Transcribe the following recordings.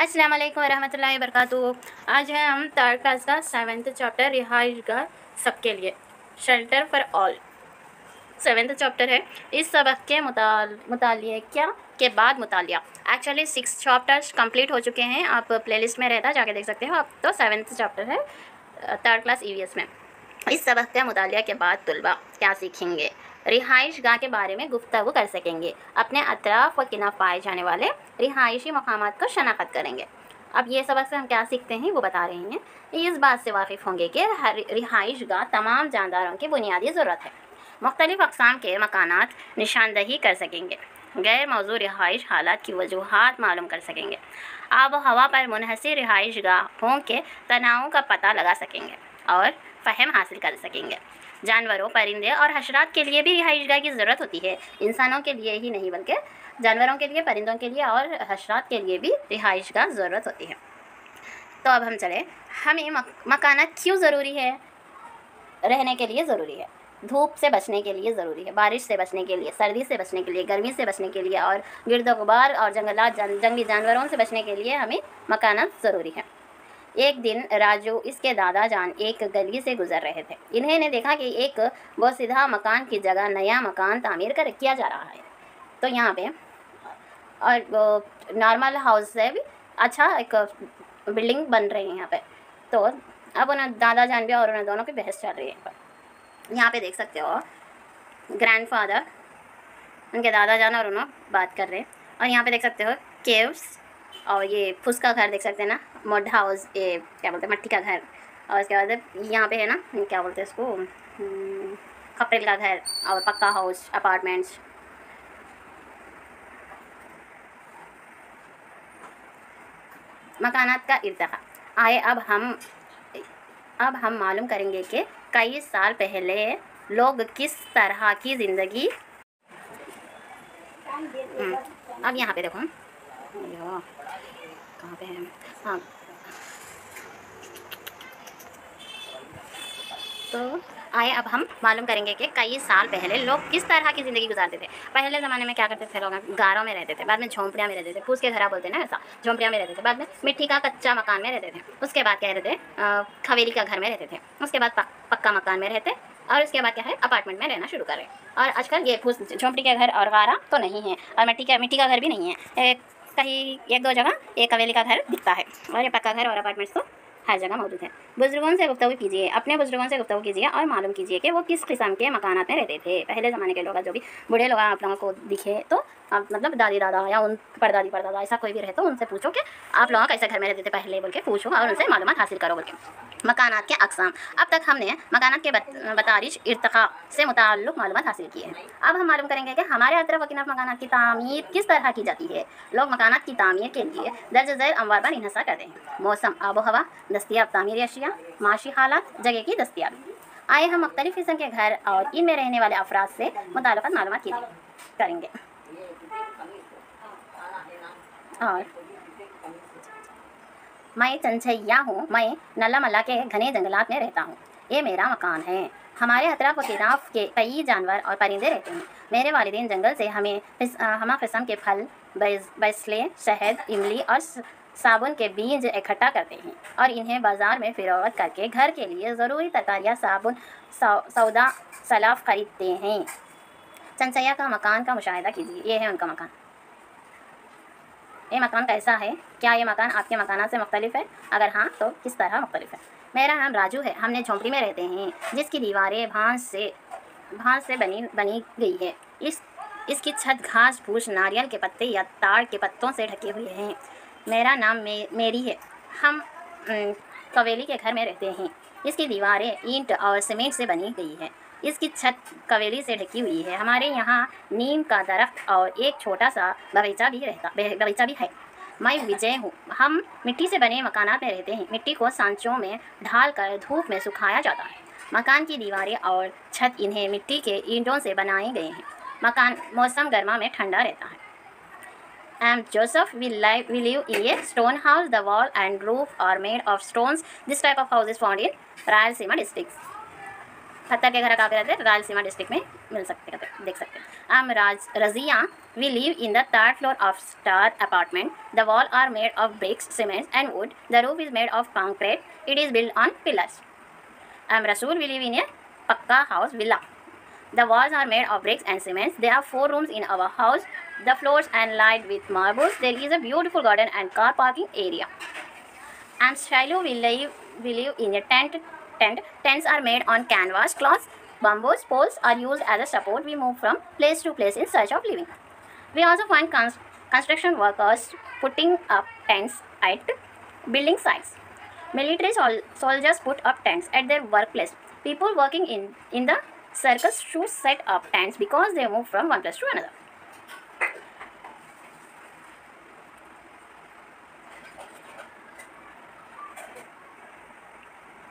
अस्सलाम वालेकुम रहमतुल्लाहि वबरकातुहू आज है हम क्लास का सेवन्थ चैप्टर रिहाइश का सबके लिए। Shelter for all seventh chapter है। इस सबक के मुताल मुतालिया के बाद मुतालिया। एक्चुअली सिक्स चैप्टर्स कंप्लीट हो चुके हैं। आप प्लेलिस्ट में रहता, जाके देख सकते हो। अब तो सेवन्थ चैप्टर है थर्ड क्लास ईवीएस में। इस सबक के मुतालिया के बाद तलबा, क्या सीखेंगे? रिहाइश गाह के बारे में गुफ्तु कर सकेंगे। अपने अतराफ़ व किना पाए जाने वाले रिहाइशी मकाम को शनाख्त करेंगे। अब ये सबक से हम क्या सीखते हैं, वो बता रहे हैं। इस बात से वाकिफ़ होंगे कि रिहाइश गाह तमाम जानदारों की बुनियादी ज़रूरत है। मुख्तलिफ़ अकसाम के मकान निशानदही कर सकेंगे। गैर मौजू रिहाइश हालात की वजूहत मालूम कर सकेंगे। आब हवा पर मुनहसर रिहाइश गाहों के तनावों का पता लगा सकेंगे और फ़हम हासिल कर सकेंगे। जानवरों परिंदे और हशरात के लिए भी रिहाइशगाह की ज़रूरत होती है। इंसानों के लिए ही नहीं बल्कि जानवरों के लिए परिंदों के लिए और हशरात के लिए भी रिहाइशगाह ज़रूरत होती है। तो अब हम चले। हमें मक, मकाना क्यों ज़रूरी है? रहने के लिए ज़रूरी है। धूप से बचने के लिए ज़रूरी है। बारिश से बचने के लिए सर्दी से बचने के लिए गर्मी से बचने के लिए और गिरद गुबार और जंगलात जंगली जानवरों से बचने के लिए हमें मकाना ज़रूरी है। एक दिन राजू इसके दादा जान एक गली से गुजर रहे थे। इन्हें ने देखा कि एक सीधा मकान की जगह नया मकान तामीर कर किया जा रहा है। तो यहाँ पे, और नॉर्मल हाउस से भी अच्छा एक बिल्डिंग बन रही है यहाँ पे। तो अब उन्हें दादा जान भी और उन्हें दोनों की बहस चल रही है। यहाँ पे देख सकते हो ग्रैंडफादर उनके दादा जान और उन्होंने बात कर रहे हैं। और यहाँ पे देख सकते हो केव्स और ये फुस का घर देख सकते हैं ना मड हाउस ये क्या बोलते हैं मट्टी का घर। और उसके बाद यहाँ पे है ना क्या बोलते हैं इसको हम्म, खपरेल का घर और पक्का हाउस अपार्टमेंट्स मकानात का इर्तखा आए अब हम अब हम मालूम करेंगे कि कई साल पहले लोग किस तरह की ज़िंदगी हम्म, अब यहाँ पे देखो। कहाँ पे है? हाँ। तो आए, अब हम मालूम करेंगे कि कई साल पहले लोग किस तरह की ज़िंदगी गुजारते थे। पहले ज़माने में क्या करते थे लोग? गारों में रहते थे, बाद में झोंपड़ियाँ में रहते थे फूस के घरा बोलते ना ऐसा, झोंपड़ियाँ में रहते थे, बाद में मिट्टी का कच्चा मकान में रहते थे। उसके बाद क्या रहते? खवेली का घर में रहते थे। उसके बाद पक्का मकान में रहते और उसके बाद क्या है? अपार्टमेंट में रहना शुरू करें और आजकल ये फूस झोंपड़ी के घर और गारा तो नहीं है और मिट्टी का मिट्टी का घर भी नहीं है। कहीं एक दो जगह एक हवेली का घर दिखता है और ये पक्का घर और अपार्टमेंट्स तो हर जगह मौजूद है। बुज़ुर्गों से गुफ्तु कीजिए, अपने बुज़ुर्गों से गुफ्तु कीजिए और मालूम कीजिए कि वो किस किस्म के मकान में रहते थे। पहले ज़माने के लोग जो भी बुढ़े लोग आप लोगों को दिखे तो आप मतलब दादी दादा या उन परदादी परदादा ऐसा कोई भी रहे तो उनसे पूछो कि आप लोग कैसे घर में रहते थे? पहले बोल के पूछो और उनसे मालूम हासिल करो बोल के। मकानात के अकसाम। अब तक हमने मकानात के बतारिश, इरतका से मुतल मालूम हासिल की है। अब हम मालूम करेंगे कि हमारे अतरफ वकीनफ मकानात की तमीर किस तरह की जाती है। लोग मकानात की तमीर के लिए दर्ज झैल अमवार पर इन्हसा करते हैं मौसम आबो हवा दस्तियाब, तमीर अशिया माशी हालात, जगह की दस्तियाबी। आए हम मुख्तलिफ़ किस्म के घर और इनमें रहने वाले अफराद से मुतल मालूम करेंगे। और मैं चंचैया हूँ। मैं नल्ला मल्ला के घने जंगलात में रहता हूँ। ये मेरा मकान है। हमारे अतराफ व किराफ के कई जानवर और परिंदे रहते हैं। मेरे वालदेन जंगल से हमें हमा किस्म के फल बैसले, शहद, इमली और साबुन के बीज इकट्ठा करते हैं और इन्हें बाज़ार में फ़िरौत करके घर के लिए ज़रूरी तरकारियाँ, साबुन सौदा, सलाफ खरीदते हैं। चंचैया का मकान का मुशाह कीजिए। ये है उनका मकान। ये मकान कैसा है? क्या ये मकान आपके मकाना से मुख्तलिफ़ है? अगर हाँ तो किस तरह मुख्तलिफ़ है? मेरा नाम राजू है। हमने झोंपड़ी में रहते हैं जिसकी दीवारें भांस से भांस से बनी बनी गई है। इस इसकी छत घास फूस नारियल के पत्ते या ताड़ के पत्तों से ढके हुए हैं। मेरा नाम मे, मेरी है। हम कवेली के घर में रहते हैं। इसकी दीवारें ईंट और सीमेंट से बनी गई है। इसकी छत कवेली से ढकी हुई है। हमारे यहाँ नीम का दरख्त और एक छोटा सा बगीचा भी रहता बगीचा भी है। मैं विजय हूँ। हम मिट्टी से बने मकान में रहते हैं। मिट्टी को सांचों में ढाल कर धूप में सुखाया जाता है। मकान की दीवारें और छत इन्हें मिट्टी के ईंटों से बनाए गए हैं। मकान मौसम गर्मा में ठंडा रहता है। Am Joseph, will live will live in a stone house. The wall and roof are made of stones. This type of house is found in. Khattar के घर का रहते हैं रायलसीमा डिस्ट्रिक्ट में मिल सकते हैं, देख सकते हैं। I'm Raj Razia we live in the third floor of star apartment the wall are made of bricks cement and wood the roof is made of concrete it is build on pillars I'm Rasool we live in a pucca house villa the walls are made of bricks and cements they are four rooms in our house the floors and light with marbles there is a beautiful garden and car parking area I'm Shailu we live we live in a tent Tent. Tents are made on canvas cloths. Bamboos poles are used as a support. We move from place to place in search of living. We also find cons- construction workers putting up tents at building sites. Military sol- soldiers put up tents at their workplace. People working in, in the circus should set up tents because they move from one place to another.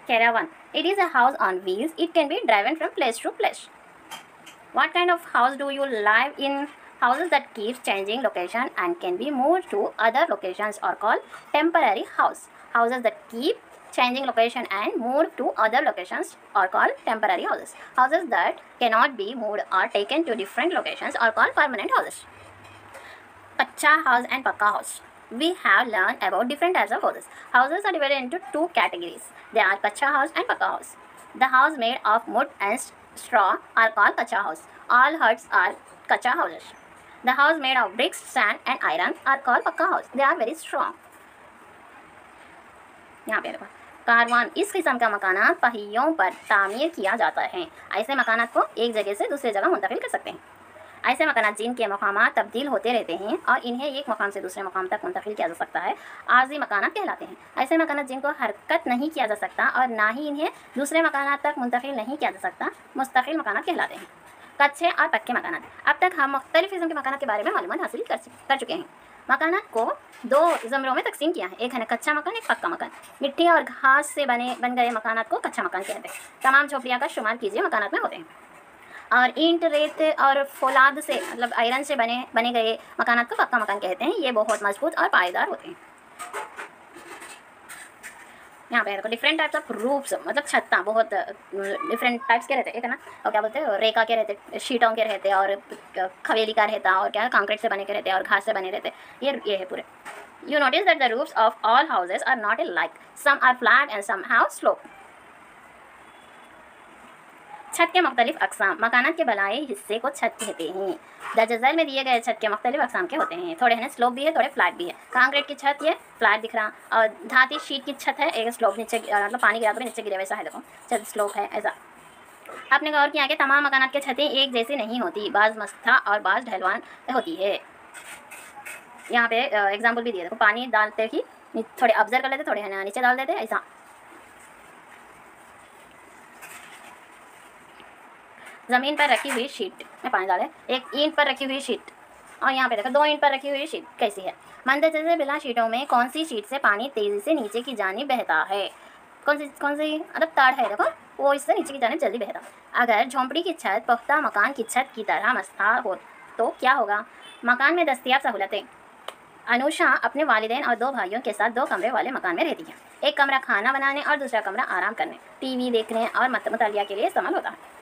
Caravan. It is a house on wheels. It can be driven from place to place. What kind of house do you live in? Houses that keep changing location and can be moved to other locations are called temporary house. Houses that keep changing location and moved to other locations are called temporary houses. Houses that cannot be moved or taken to different locations are called permanent houses. Pacha house and Pakka house. We have learned about different types of houses. Houses are divided into two categories. They are Kacha house and Pakka house. The house made of wood and straw are called Kacha house. All huts are Kacha houses. The house made of bricks, sand and iron are called Pakka house. They are very strong. यहाँ पे देखो कारवान इस किस्म का मकाना पहियों पर तामीर किया जाता है ऐसे मकानात को एक जगह से दूसरी जगह मुंतकिल कर सकते हैं ऐसे मकानात जिनके मकाम तब्दील होते रहते हैं और इन्हें एक मकाम से दूसरे मकाम तक मुंतकिल किया जा सकता है। आर्जी मकानात कहलाते हैं। ऐसे मकानात जिनको हरकत नहीं किया जा सकता और ना ही इन्हें दूसरे मकानात तक मुंतकिल नहीं किया जा सकता, मुस्तकिल मकानात कहलाते हैं। कच्चे और पक्के मकानात। अब तक हम मुख्तलिफ़ किस्म के मकानात के बारे में मालूम हासिल कर चुके हैं। मकानात को दो ज़मरों में तकसीम किया है। एक है कच्चा मकान, एक पक्का मकान। मिट्टी और घास से बने बन गए मकानात को कच्चा मकान कहते हैं। तमाम झोपड़ियाँ का शुमार कीजिए मकानात में होते हैं। और ईंट, रेत और फौलाद से मतलब आयरन से बने बने गए मकानात को पक्का मकान कहते हैं। ये बहुत मज़बूत और पायदार होते हैं। यहाँ पे देखो डिफरेंट टाइप्स ऑफ़ रूप्स मतलब छत्ता, बहुत डिफरेंट टाइप्स के रहते हैं ना? और क्या बोलते हैं रेका के रहते, शीटों के रहते, और खवेली का रहता, और क्या कंक्रीट से बने के रहते, और घास से बने रहते, ये ये है पूरे। You notice that the roofs of all houses are not alike some are flat and some have slope छत के मुख्तलिफ़ अकसाम, मकानात के बलाई हिस्से को छत कहते हैं। दर्जल में दिए गए छत के मुख्तलिफ़ अकसाम के होते हैं। थोड़े हैं स्लोप भी है, थोड़े फ्लैट भी है। कांक्रीट की छत, ये फ्लैट दिख रहा। और धाती शीट की छत है, एक स्लोप नीचे मतलब पानी गिरा तो नीचे गिरे वैसा है देखो छत स्लोप है, ऐसा। आपने गौर किया कि तमाम मकानात की छतें एक जैसी नहीं होती। बाज़ मस्था और बाज़ ढलवान होती है। यहाँ पे एग्ज़ाम्पल भी दिए देखो, पानी डालते ही, थोड़े ऑब्ज़र्व कर लेते, थोड़े, है, नीचे डाल देते, ऐसा। ज़मीन पर रखी हुई शीट में पानी डालें एक ईंट पर रखी हुई शीट और यहाँ पे देखो, दो ईंट पर रखी हुई शीट कैसी है? मंदरजे से बिला शीटों में कौन सी शीट से पानी तेज़ी से नीचे की जानी बहता है? कौन सी कौन सी मतलब ताड़ है देखो, वो इससे नीचे की जानी जल्दी बहता। अगर झोंपड़ी की छत, पुख्ता मकान की छत की तरह मस्ता हो तो क्या होगा? मकान में दस्तियाब सहूलतें। अनुषा अपने वालिदैन और दो भाइयों के साथ दो कमरे वाले मकान में रहती है। एक कमरा खाना बनाने और दूसरा कमरा आराम करने। टीवी देखने और मुतालिया के लिए इस्तेमाल होता है।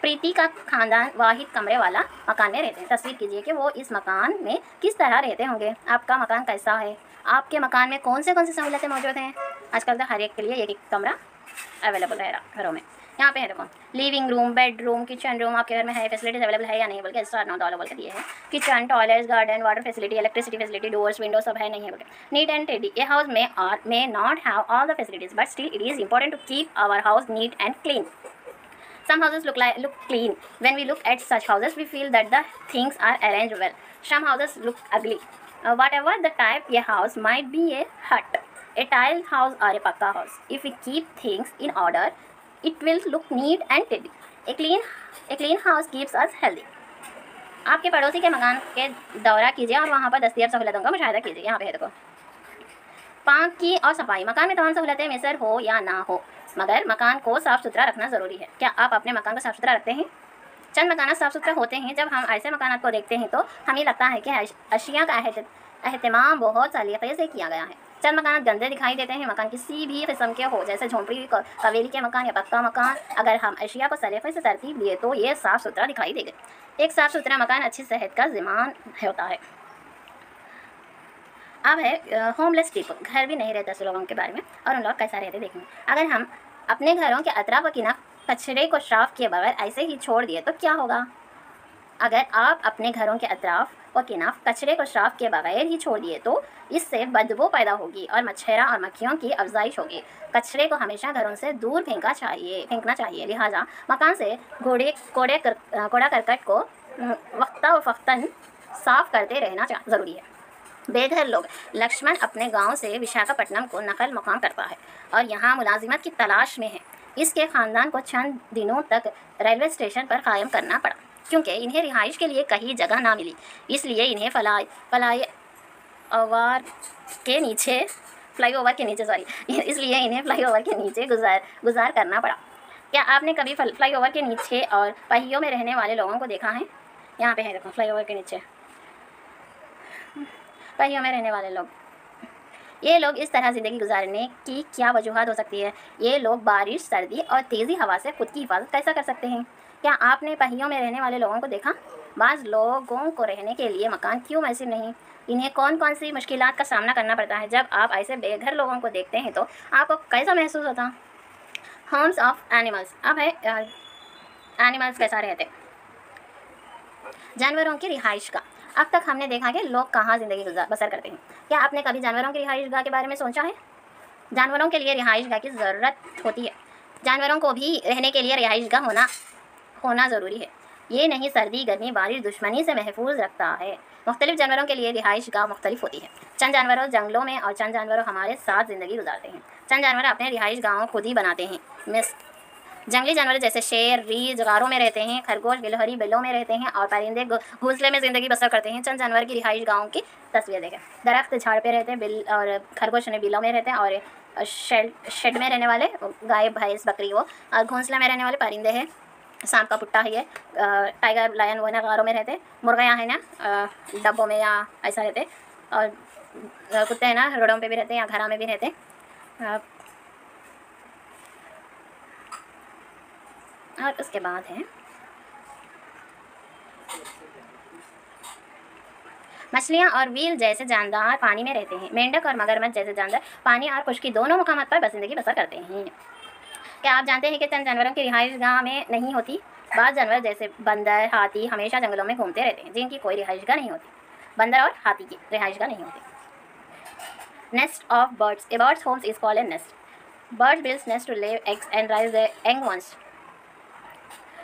प्रीति का खानदान वाहिद कमरे वाला मकान में रहते हैं। तस्वीर कीजिए कि वो इस मकान में किस तरह रहते होंगे। आपका मकान कैसा है? आपके मकान में कौन से कौन सी सहूलतें मौजूद हैं? आजकल तो हर एक के लिए एक एक कमरा अवेलेबल है घरों में। यहाँ पे है देखो living room bedroom kitchen room आपके घर में है फैसिलिटीज़ अवेलेबल है या नहीं बोल के स्टार नॉट ऑल बोल के दिए है। Kitchen toilet garden water facility electricity facility doors window सब है, नहीं है neat and tidy a house may or may not have all the facilities but still it is important to keep our house neat and clean Some houses look like look clean. When we look at such houses, we feel that the things are arranged well. Some houses look ugly. Uh, whatever the type a house might be a hut, a tile house or a pakka house. If we keep things in order, it will look neat and tidy. A clean a clean house keeps us healthy. आपके पड़ोसी के मकान के दौरा कीजिए और वहाँ पर दस्तियाब सहूलतों का मुशाहिदा कीजिए यहाँ पे देखो पाक की और सफ़ाई मकान में तमाम सहूलतें मैसर हो या ना हो मगर मकान को साफ़ सुथरा रखना ज़रूरी है। क्या आप अपने मकान को साफ़ सुथरा रखते हैं? चंद मकान साफ़ सुथरे होते हैं। जब हम ऐसे मकान को देखते हैं तो हमें लगता है कि अशिया का अहतमाम बहुत सलीके से किया गया है। चंद मकान गंदे दिखाई देते हैं। मकान किसी भी किस्म के हो, जैसे झोंपड़ी कवेली के मकान या पक्का मकान। अगर हम अशिया को सलीफे से तरतीब दिए तो ये साफ़ सुथरा दिखाई देगा। एक साफ़ सुथरा मकान अच्छी सेहत का जिमान होता है। अब है होमलेस पीपल घर भी नहीं रहता लोगों के बारे में और उन लोग कैसा रहते देखेंगे अगर हम अपने घरों के अतराफ व किना कचरे को साफ़ किए बगैर ऐसे ही छोड़ दिए तो क्या होगा? अगर आप अपने घरों के अतराफ व किनाफ कचरे को साफ़ के बगैर ही छोड़ दिए तो इससे बदबू पैदा होगी और मच्छरा और मक्खियों की अफजाइश होगी। कचरे को हमेशा घरों से दूर फेंका चाहिए फेंकना चाहिए। लिहाजा मकान से घोड़े कोड़े कर, कोड़ा करकट को वक्ता वक्ता साफ़ करते रहना ज़रूरी है। बेघर लोग लक्ष्मण अपने गाँव से विशाखापट्टनम को नकल मकाम करता है और यहाँ मुलाजिमत की तलाश में है। इसके ख़ानदान को चंद दिनों तक रेलवे स्टेशन पर कायम करना पड़ा, क्योंकि इन्हें रिहाइश के लिए कहीं जगह ना मिली। इसलिए इन्हें फलाई फलाई ओवर के नीचे फ्लाई ओवर के नीचे सॉरी इसलिए इन्हें फ्लाई ओवर के नीचे गुजार गुजार करना पड़ा। क्या आपने कभी फ्लाई ओवर के नीचे और पहियों में रहने वाले लोगों को देखा है? यहाँ पे है, देखो फ्लाई ओवर के नीचे। पहियों में रहने वाले लोग। ये लोग इस तरह ज़िंदगी गुजारने की क्या वजूहत हो सकती है? ये लोग बारिश, सर्दी और तेज़ी हवा से खुद की हिफाजत कैसा कर सकते हैं? क्या आपने पहियों में रहने वाले लोगों को देखा? बाज़ लोगों को रहने के लिए मकान क्यों मैसर नहीं? इन्हें कौन कौन सी मुश्किल का सामना करना पड़ता है? जब आप ऐसे बेघर लोगों को देखते हैं तो आपको कैसा महसूस होता? होम्स ऑफ़ एनिमल्स अब है एनिमल्स कैसा रहते? जानवरों की रिहाइश का। अब तक हमने देखा कि लोग कहाँ ज़िंदगी बसर करते हैं। क्या आपने कभी जानवरों की रिहाइश गाह के बारे में सोचा है? जानवरों के लिए रिहाइश गाह की ज़रूरत होती है। जानवरों को भी रहने के लिए रिहाइश गाह होना होना ज़रूरी है। ये नहीं सर्दी, गर्मी, बारिश दुश्मनी से महफूज रखता है। मुख्तलिफ़ जानवरों के लिए रिहाइश गाह मुख्तलिफ़ होती है। चंद जानवरों जंगलों में और चंद जानवरों हमारे साथ ज़िंदगी गुजारते हैं। चंद जानवर अपने रिहाइश गाहों खुद ही बनाते हैं। मिस जंगली जानवर जैसे शेर, रीज, गारों में रहते हैं, खरगोश, गिलहरी बिलों में रहते हैं और परिंदे घोंसले में ज़िंदगी बसर करते हैं। चंद जानवर की रिहाइश गाँव की तस्वीर देखें। दरख्त झाड़ पे रहते हैं, बिल और खरगोश ने बिलों में रहते हैं और शेड शेड में रहने वाले गाय, भैंस, बकरी, वो, और घोंसले में रहने वाले परिंदे हैं। सांप का पुट्टा है ये टाइगर लायन वो ना गारों में रहते मुर्गा यहाँ है ना डब्बों में या ऐसा रहते और कुत्ते हैं ना, रोडों पे भी रहते हैं या घरा में भी रहते और उसके बाद है। मछलियाँ और व्हील जैसे जानदार पानी में रहते हैं। मेंढक और मगरमच्छ जैसे जानदार पानी और खुश्की दोनों मुकाम पर बसिंदगी बसर करते हैं। क्या आप जानते हैं कि चंद जानवरों की रिहाइश गाह में नहीं होती? बाद जानवर जैसे बंदर, हाथी हमेशा जंगलों में घूमते रहते हैं, जिनकी कोई रिहाइश गाह नहीं होती। बंदर और हाथी की रिहाइश गाह नहीं होती। Nest of birds a birds homes is called a nest birds builds nest to live eggs and raise young ones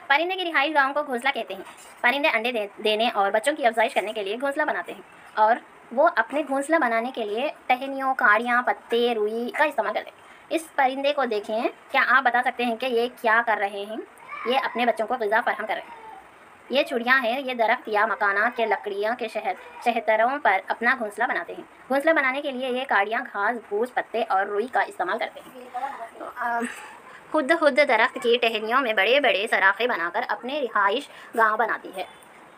परिंदे की रिहाइश गाँव को घोंसला कहते हैं। परिंदे अंडे दे, देने और बच्चों की अफजाइश करने के लिए घोंसला बनाते हैं और वो अपने घोंसला बनाने के लिए टहनियों काड़ियाँ पत्ते रुई का इस्तेमाल करते हैं। इस परिंदे को देखें क्या आप बता सकते हैं कि ये क्या कर रहे हैं? ये अपने बच्चों को गज़ा फरहम कर रहे हैं। ये चुड़ियाँ हैं ये दरख्त या मकाना के लकड़ियाँ के शहर शहतरों पर अपना घोंसला बनाते हैं। घोंसला बनाने के लिए ये काड़ियाँ घास भूस पत्ते और रुई का इस्तेमाल करते हैं। खुद खुद दरख्त की टहनियों में बड़े बड़े सराखे बनाकर अपने रिहाइश गाँव बनाती है।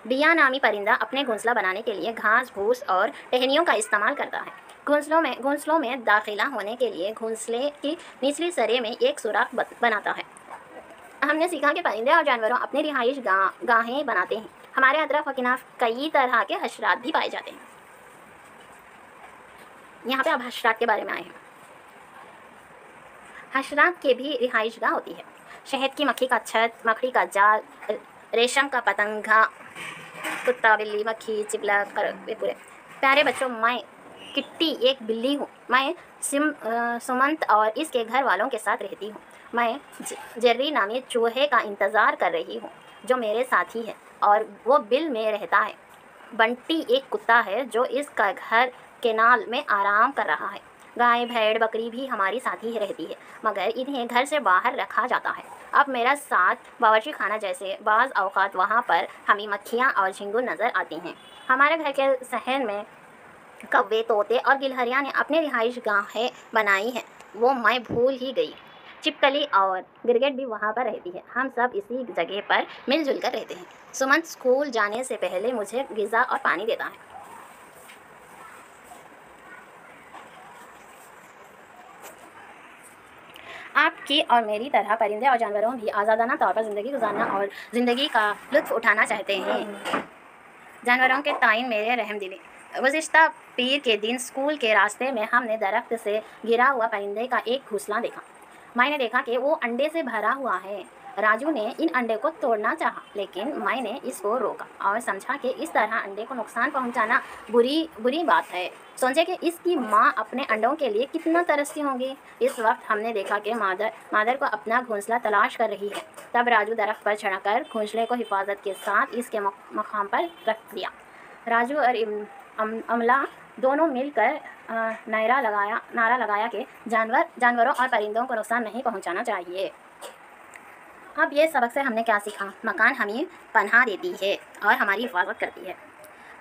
बिया नामी परिंदा अपने घोंसला बनाने के लिए घास, भूस और टहनियों का इस्तेमाल करता है। घोंसलों में घोंसलों में दाखिला होने के लिए घोंसले की निचली सरे में एक सुराख बनाता है। हमने सीखा कि परिंदे और जानवरों अपनी रिहाइश गाहें बनाते हैं। हमारे अतरफ वकिनाफ कई तरह के हशरात भी पाए जाते हैं। यहाँ पे अब हशरात के बारे में आए हैं। हशरात के भी रिहाइश गाह होती है। शहद की मक्खी का छत, मकड़ी का जाल, रेशम का पतंगा, कुत्ता, बिल्ली, मक्खी चिपला कर पूरे। प्यारे बच्चों, मैं किट्टी एक बिल्ली हूँ। मैं सिम सुमंत और इसके घर वालों के साथ रहती हूँ। मैं जर्री नामी चूहे का इंतज़ार कर रही हूँ, जो मेरे साथी है और वो बिल में रहता है। बंटी एक कुत्ता है, जो इसका घर, केनाल में आराम कर रहा है। गाय, भेड़, बकरी भी हमारी साथ ही रहती है, मगर इन्हें घर से बाहर रखा जाता है। अब मेरा साथ बावर्ची खाना जैसे बाज़ अवकात वहाँ पर हमें मक्खियाँ और झिंगू नज़र आती हैं। हमारे घर के शहर में कौवे, तोते और गिलहरियाँ ने अपनी रिहाइश गाहें बनाई हैं। वो मैं भूल ही गई। चिपकली और गिरगिट भी वहाँ पर रहती है। हम सब इसी जगह पर मिलजुल कर रहते हैं। सुमन स्कूल जाने से पहले मुझे गिज़ा और पानी देता है। आपकी और मेरी तरह परिंदे और जानवरों भी आज़ादाना तौर पर ज़िंदगी गुजारना और ज़िंदगी का लुत्फ़ उठाना चाहते हैं। जानवरों के ताइन मेरे रहम दिली। गुज्त पीर के दिन स्कूल के रास्ते में हमने दरख्त से गिरा हुआ परिंदे का एक घोसला देखा। मैंने देखा कि वो अंडे से भरा हुआ है। राजू ने इन अंडे को तोड़ना चाहा लेकिन मैंने इसको रोका और समझा कि इस तरह अंडे को नुकसान पहुंचाना बुरी बुरी बात है। सोचे कि इसकी माँ अपने अंडों के लिए कितना तरसती होंगी। इस वक्त हमने देखा कि मादर मादर को अपना घोंसला तलाश कर रही है। तब राजू दरख्त पर चढ़कर घोंसले को हिफाजत के साथ इसके मकाम पर रख दिया। राजू और अम, अमला दोनों मिलकर नारा लगाया नारा लगाया कि जानवर जानवरों और परिंदों को नुकसान नहीं पहुंचाना चाहिए। अब ये सबक से हमने क्या सीखा? मकान हमें पन्हा देती है और हमारी हिफाजत करती है।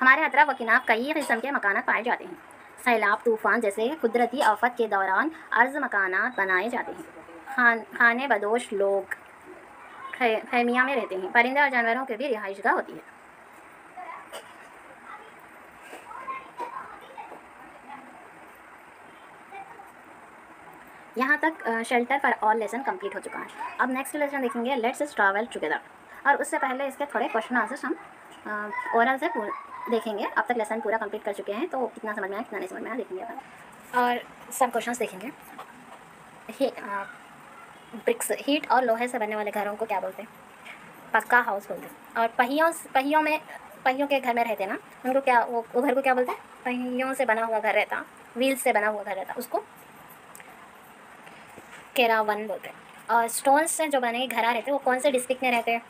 हमारे अतरफ वकीनाब कई किस्म के मकान पाए जाते हैं। सैलाब, तूफ़ान जैसे कुदरती आफत के दौरान अर्ज़ मकान बनाए जाते हैं। खान, खाने बदोश लोग खैमिया में रहते हैं। परिंदे और जानवरों के भी रिहाइश होती है। यहाँ तक shelter for all lesson complete हो चुका है। अब नेक्स्ट लेसन देखेंगे लेट्स ट्रैवल टुगेदर और उससे पहले इसके थोड़े क्वेश्चन आंसर्स हम ओरल से देखेंगे। अब तक लेसन पूरा कंप्लीट कर चुके हैं तो कितना समझ में आया, कितना नहीं समझ में आया, देखेंगे और सब क्वेश्चन देखेंगे। ब्रिक्स हीट और लोहे से बनने वाले घरों को क्या बोलते हैं? पक्का हाउस बोलते हैं। और पहियों पहियों में, पहियों के घर में रहते ना, उनको क्या, वो वो घर को क्या बोलते हैं? पहियों से बना हुआ घर रहता व्हील्स से बना हुआ घर रहता, उसको केरावन बोलते हैं। और स्टोन्स से जो बने घर रहते हैं, वो कौन से डिस्ट्रिक्ट में रहते हैं?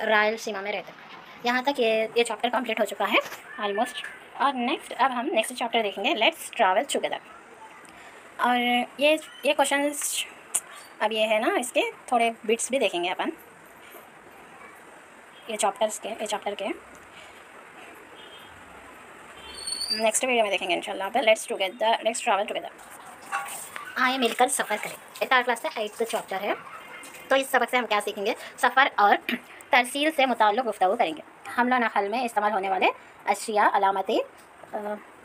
रायलसीमा में रहते हैं। यहाँ तक ये ये चैप्टर कंप्लीट हो चुका है ऑलमोस्ट और नेक्स्ट अब हम नेक्स्ट चैप्टर देखेंगे। लेट्स ट्रैवल टुगेदर और ये ये क्वेश्चन अब ये है ना, इसके थोड़े बिट्स भी देखेंगे अपन। ये चैप्टर्स के, ये चैप्टर के। नेक्स्ट वीडियो में देखेंगे, इंशाल्लाह। Let's together let's travel together आए मिलकर सफ़र करें। थर्ड क्लास का एट्थ चैप्टर है। तो इस सबक से हम क्या सीखेंगे? सफ़र और तरसील से मुतल गुफ्तु करेंगे। हमला नखल में इस्तेमाल होने वाले अशिया अलामतें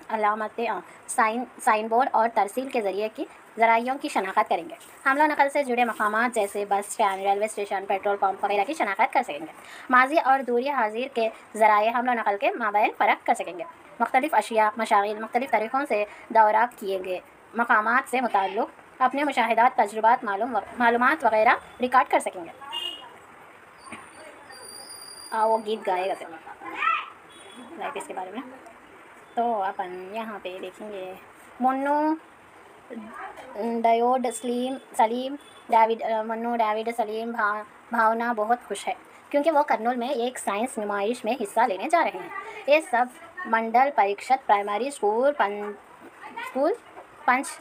अलामतें साइन साइन बोर्ड और तरसील के ज़रिए की ज़राइयों की शनाख्त करेंगे। हमला नकल से जुड़े मकाम जैसे bus stand railway station, petrol pump वगैरह की शनाख्त कर सकेंगे। माजी और दूरी हाजिर के ज़राए हमला नकल के माबैन फ़र्क कर सकेंगे। मुख्तलिफ़ अशिया, मशागिल, मुख्तलिफ़ तरीक़ों से दौरा किए गए मकाम से मुतल अपने मुशाहदात तजुर्बात मालूम मालूम वगैरह रिकॉर्ड कर सकेंगे। आ, वो गीत गाएगा लाइफ इसके बारे में। तो अपन यहाँ पे देखेंगे। Munnu David Salim Salim David Mannu David Salim भा भावना बहुत खुश है क्योंकि वो करनूल में एक साइंस नुमाइश में हिस्सा लेने जा रहे हैं। ये सब मंडल परीक्षत प्राइमरी स्कूल पन स्कूल पंच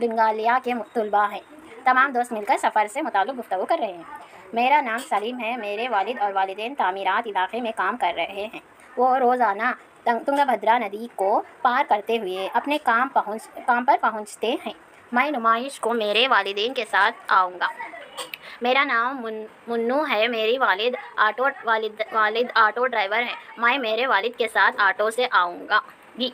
लिंगालिया के तलबा हैं। तमाम दोस्त मिलकर सफ़र से मुतल गुफ्तु कर रहे हैं। मेरा नाम सलीम है मेरे वालिद और वालदेन तमीरत इलाके में काम कर रहे हैं। वो रोज़ाना तुंगभद्रा नदी को पार करते हुए अपने काम पहुँच काम पर पहुँचते हैं। मैं नुमाइश को मेरे वालदेन के साथ आऊँगा। मेरा नाम मुन, मुन्नू है मेरी वालिद ऑटो वालिद वालिद ऑटो ड्राइवर है। मैं मेरे वालिद के साथ ऑटो से आऊँगा। जी।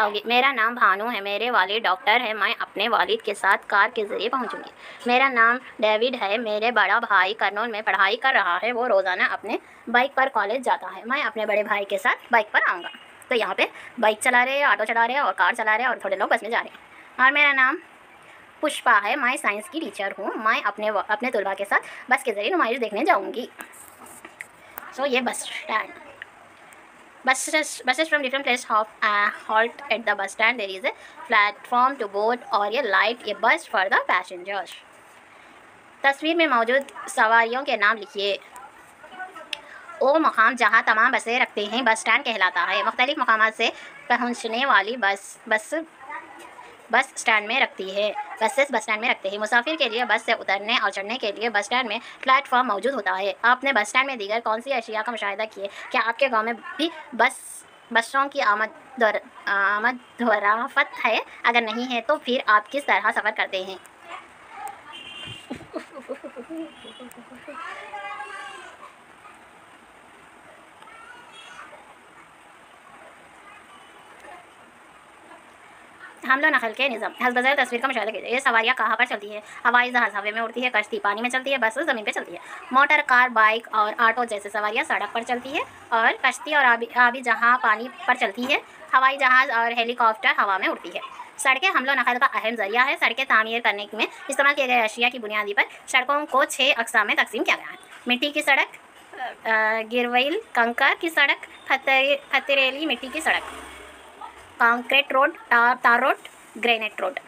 आओगी। मेरा नाम भानु है मेरे वालिद डॉक्टर है मैं अपने वालिद के साथ कार के ज़रिए पहुंचूँगी। मेरा नाम डेविड है मेरे बड़ा भाई करनौल में पढ़ाई कर रहा है वो रोज़ाना अपने बाइक पर कॉलेज जाता है। मैं अपने बड़े भाई के साथ बाइक पर आऊँगा। तो यहाँ पे बाइक चला रहे ऑटो चला रहे और कार चला रहे और थोड़े लोग बस में जा रहे हैं। और मेरा नाम पुष्पा है मैं साइंस की टीचर हूँ। मैं अपने अपने तलबा के साथ बस के ज़रिए नुमाइश देखने जाऊँगी। सो so, ये bus stand. Buses buses from different places have uh, halt at the bus stand there is a platform to board or a light a bus for the passengers तस्वीर में मौजूद सवारियों के नाम लिखिए वो मकाम जहाँ तमाम बसें रखते हैं बस स्टैंड कहलाता है मुख्तलिफ़ मकाम से पहुँचने वाली बस बस बस स्टैंड में रखती है। बसेस बस स्टैंड में रखते हैं। मुसाफिर के लिए बस से उतरने और चढ़ने के लिए बस स्टैंड में प्लेटफॉर्म मौजूद होता है। आपने बस स्टैंड में दीगर कौन सी अशिया का मुशाह किए क्या आपके गाँव में भी बस, बसों की आमद दौर, आमद दोराफत है? अगर नहीं है तो फिर आप किस तरह सफ़र करते हैं? हमलो नकल के निज़ाम। हसबजर तस्वीर का मुशाह ये सवारियाँ कहाँ पर चलती है? हवाई जहाज़ हवे में उड़ती है, कश्ती पानी में चलती है, बस ज़मीन पर चलती है। मोटर, कार, बाइक और ऑटो जैसे सवारियाँ सड़क पर चलती है और कश्ती और आबी आबी जहाँ पानी पर चलती है, हवाई जहाज़ और हेलीकॉप्टर हवा में उड़ती है। सड़कें हमलो नकल का अहम ज़रिया है। सड़कें तामीर करने में इस्तेमाल किए गए अशिया की बुनियादी पर सड़कों को छः अकसाम में तकसीम किया गया है। मिट्टी की सड़क गिरवैल, कंकर की सड़क फतेरेली मिट्टी की सड़क। Concrete road tar road granite road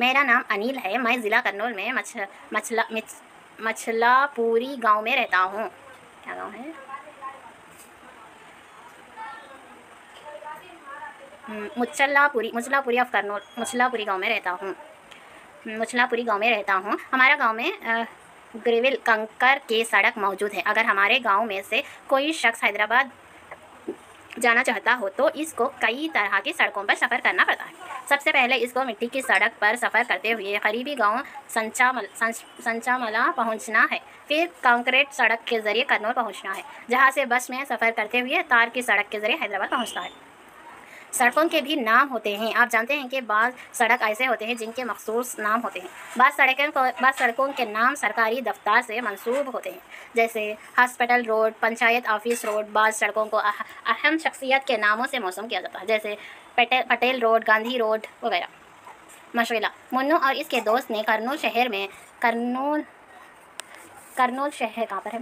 मेरा नाम अनिल है। मैं ज़िला करनौल में मछ मछला मछलापुरी गाँव में रहता हूँ। क्या गाँव है? हम्म, मुचलापुरी मुचलापुरी ऑफ़ करनौल मुचलापुरी गाँव में रहता हूँ। मुचलापुरी गाँव में रहता हूँ। हमारा गाँव में ग्रेविल कंकर के सड़क मौजूद है। अगर हमारे गाँव में से कोई शख्स हैदराबाद जाना चाहता हो तो इसको कई तरह की सड़कों पर सफ़र करना पड़ता है। सबसे पहले इसको मिट्टी की सड़क पर सफ़र करते हुए करीबी गाँव संचामल संचामला पहुँचना है। फिर कंक्रीट सड़क के ज़रिए कन्नौर पहुँचना है, जहाँ से बस में सफ़र करते हुए तार की सड़क के ज़रिए हैदराबाद पहुँचता है। सड़कों के भी नाम होते हैं। आप जानते हैं कि बाद सड़क ऐसे होते हैं जिनके मखसूस नाम होते हैं। बाद सड़कों को बाद सड़कों के नाम सरकारी दफ्तार से मंसूब होते हैं। जैसे hospital road, panchayat office road बाद सड़कों को अहम शख्सियत के नामों से मौसम किया जाता है। जैसे पटेल पटेल रोड, गांधी रोड वगैरह। मशगला मुन्नू और इसके दोस्त ने करनूल शहर में, करनूल करनूल शहर कहाँ पर है?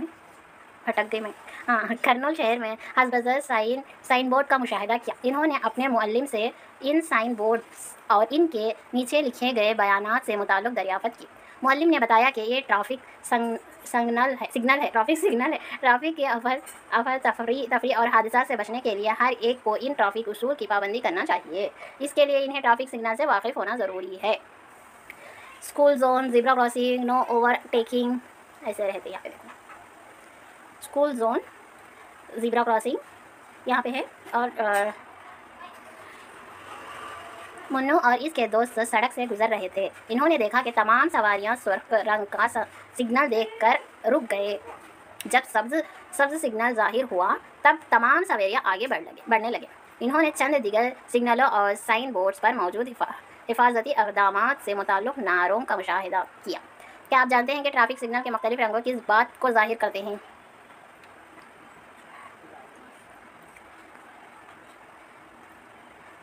भटक गई मैं। करनौल शहर में हजबजर साइन साइन बोर्ड का मुशाहिदा किया। इन्होंने अपने मुअल्लिम से इन साइन बोर्ड और इनके नीचे लिखे गए बयान से मुतल दरियाफ़त की। मुअल्लिम ने बताया कि ये ट्रैफ़िक संग, संगनल है, सिग्नल है, ट्रैफ़िक सिग्नल है। ट्रैफ़िक के अफर अफर तफरी तफरी और हादसा से बचने के लिए हर एक को इन ट्रैफ़िक उसूल की पाबंदी करना चाहिए। इसके लिए इन्हें ट्रैफ़िक सिग्नल से वाकिफ़ होना ज़रूरी है। School zone, zebra crossing, no overtaking ऐसे रहते हैं यहाँ पे। देखो स्कूल जोन, ज़ीब्रा क्रॉसिंग, यहाँ पे है, और मुन्नू और इसके दोस्त सड़क से गुजर रहे थे। इन्होंने देखा कि तमाम सवारियाँ सुर्ख रंग का सिग्नल देखकर रुक गए। जब सब्ज सब्ज सिग्नल ज़ाहिर हुआ, तब तमाम सवारियाँ आगे बढ़ लगे, बढ़ने लगे। इन्होंने चंद दिगर सिग्नलों और साइन बोर्ड्स पर मौजूद हिफाजती इकदाम से मुतल नारों का मुशाह किया। क्या आप जानते हैं कि ट्रैफ़िक सिग्नल के मुख्तलिफ़ रंगों किस बात को ज़ाहिर करते हैं?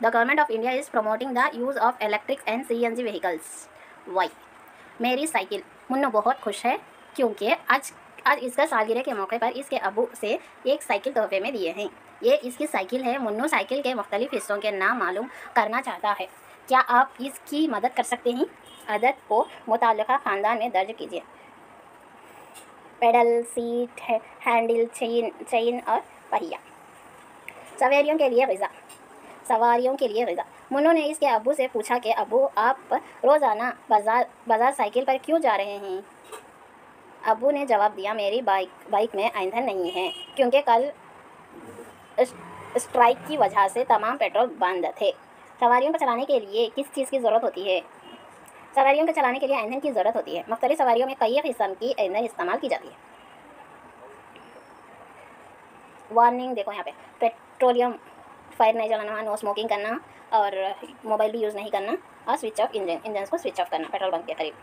The government of India is promoting the use of electric and CNG vehicles. Why? मेरी साइकिल। मुन्नो बहुत खुश है, क्योंकि आज आज इसका सालगिरह के मौके पर इसके अबू से एक साइकिल तोहफे में दिए हैं। ये इसकी साइकिल है, मुन्नो साइकिल के मुख्तलिफ़ हिस्सों के नाम मालूम करना चाहता है। क्या आप इसकी मदद कर सकते हैं? अदद को मुतल ख़ानदान में दर्ज कीजिए। Pedal, seat, handle, chain chain और पहिया। सवेरियों के लिए गज़ा सवारियों के लिए गज़ा मुन्नू ने इसके अबू से पूछा कि, अबू, आप रोज़ाना बाज़ार बाज़ार साइकिल पर क्यों जा रहे हैं? अबू ने जवाब दिया, मेरी बाइक बाइक में ईंधन नहीं है, क्योंकि कल स्ट्राइक की वजह से तमाम पेट्रोल बंद थे। सवारियों को चलाने के लिए किस चीज़ की ज़रूरत होती है? सवारियों को चलाने के लिए ईंधन की ज़रूरत होती है। मुख्तलि सवारियों में कई किस्म की ईंधन इस्तेमाल की जाती है। वार्निंग देखो यहाँ पे। पेट्रोलियम फायर नहीं जलाना नो स्मोकिंग करना और मोबाइल भी यूज़ नहीं करना और स्विच ऑफ़ इंजन इंजन को स्विच ऑफ़ करना पेट्रोल पंप के करीब।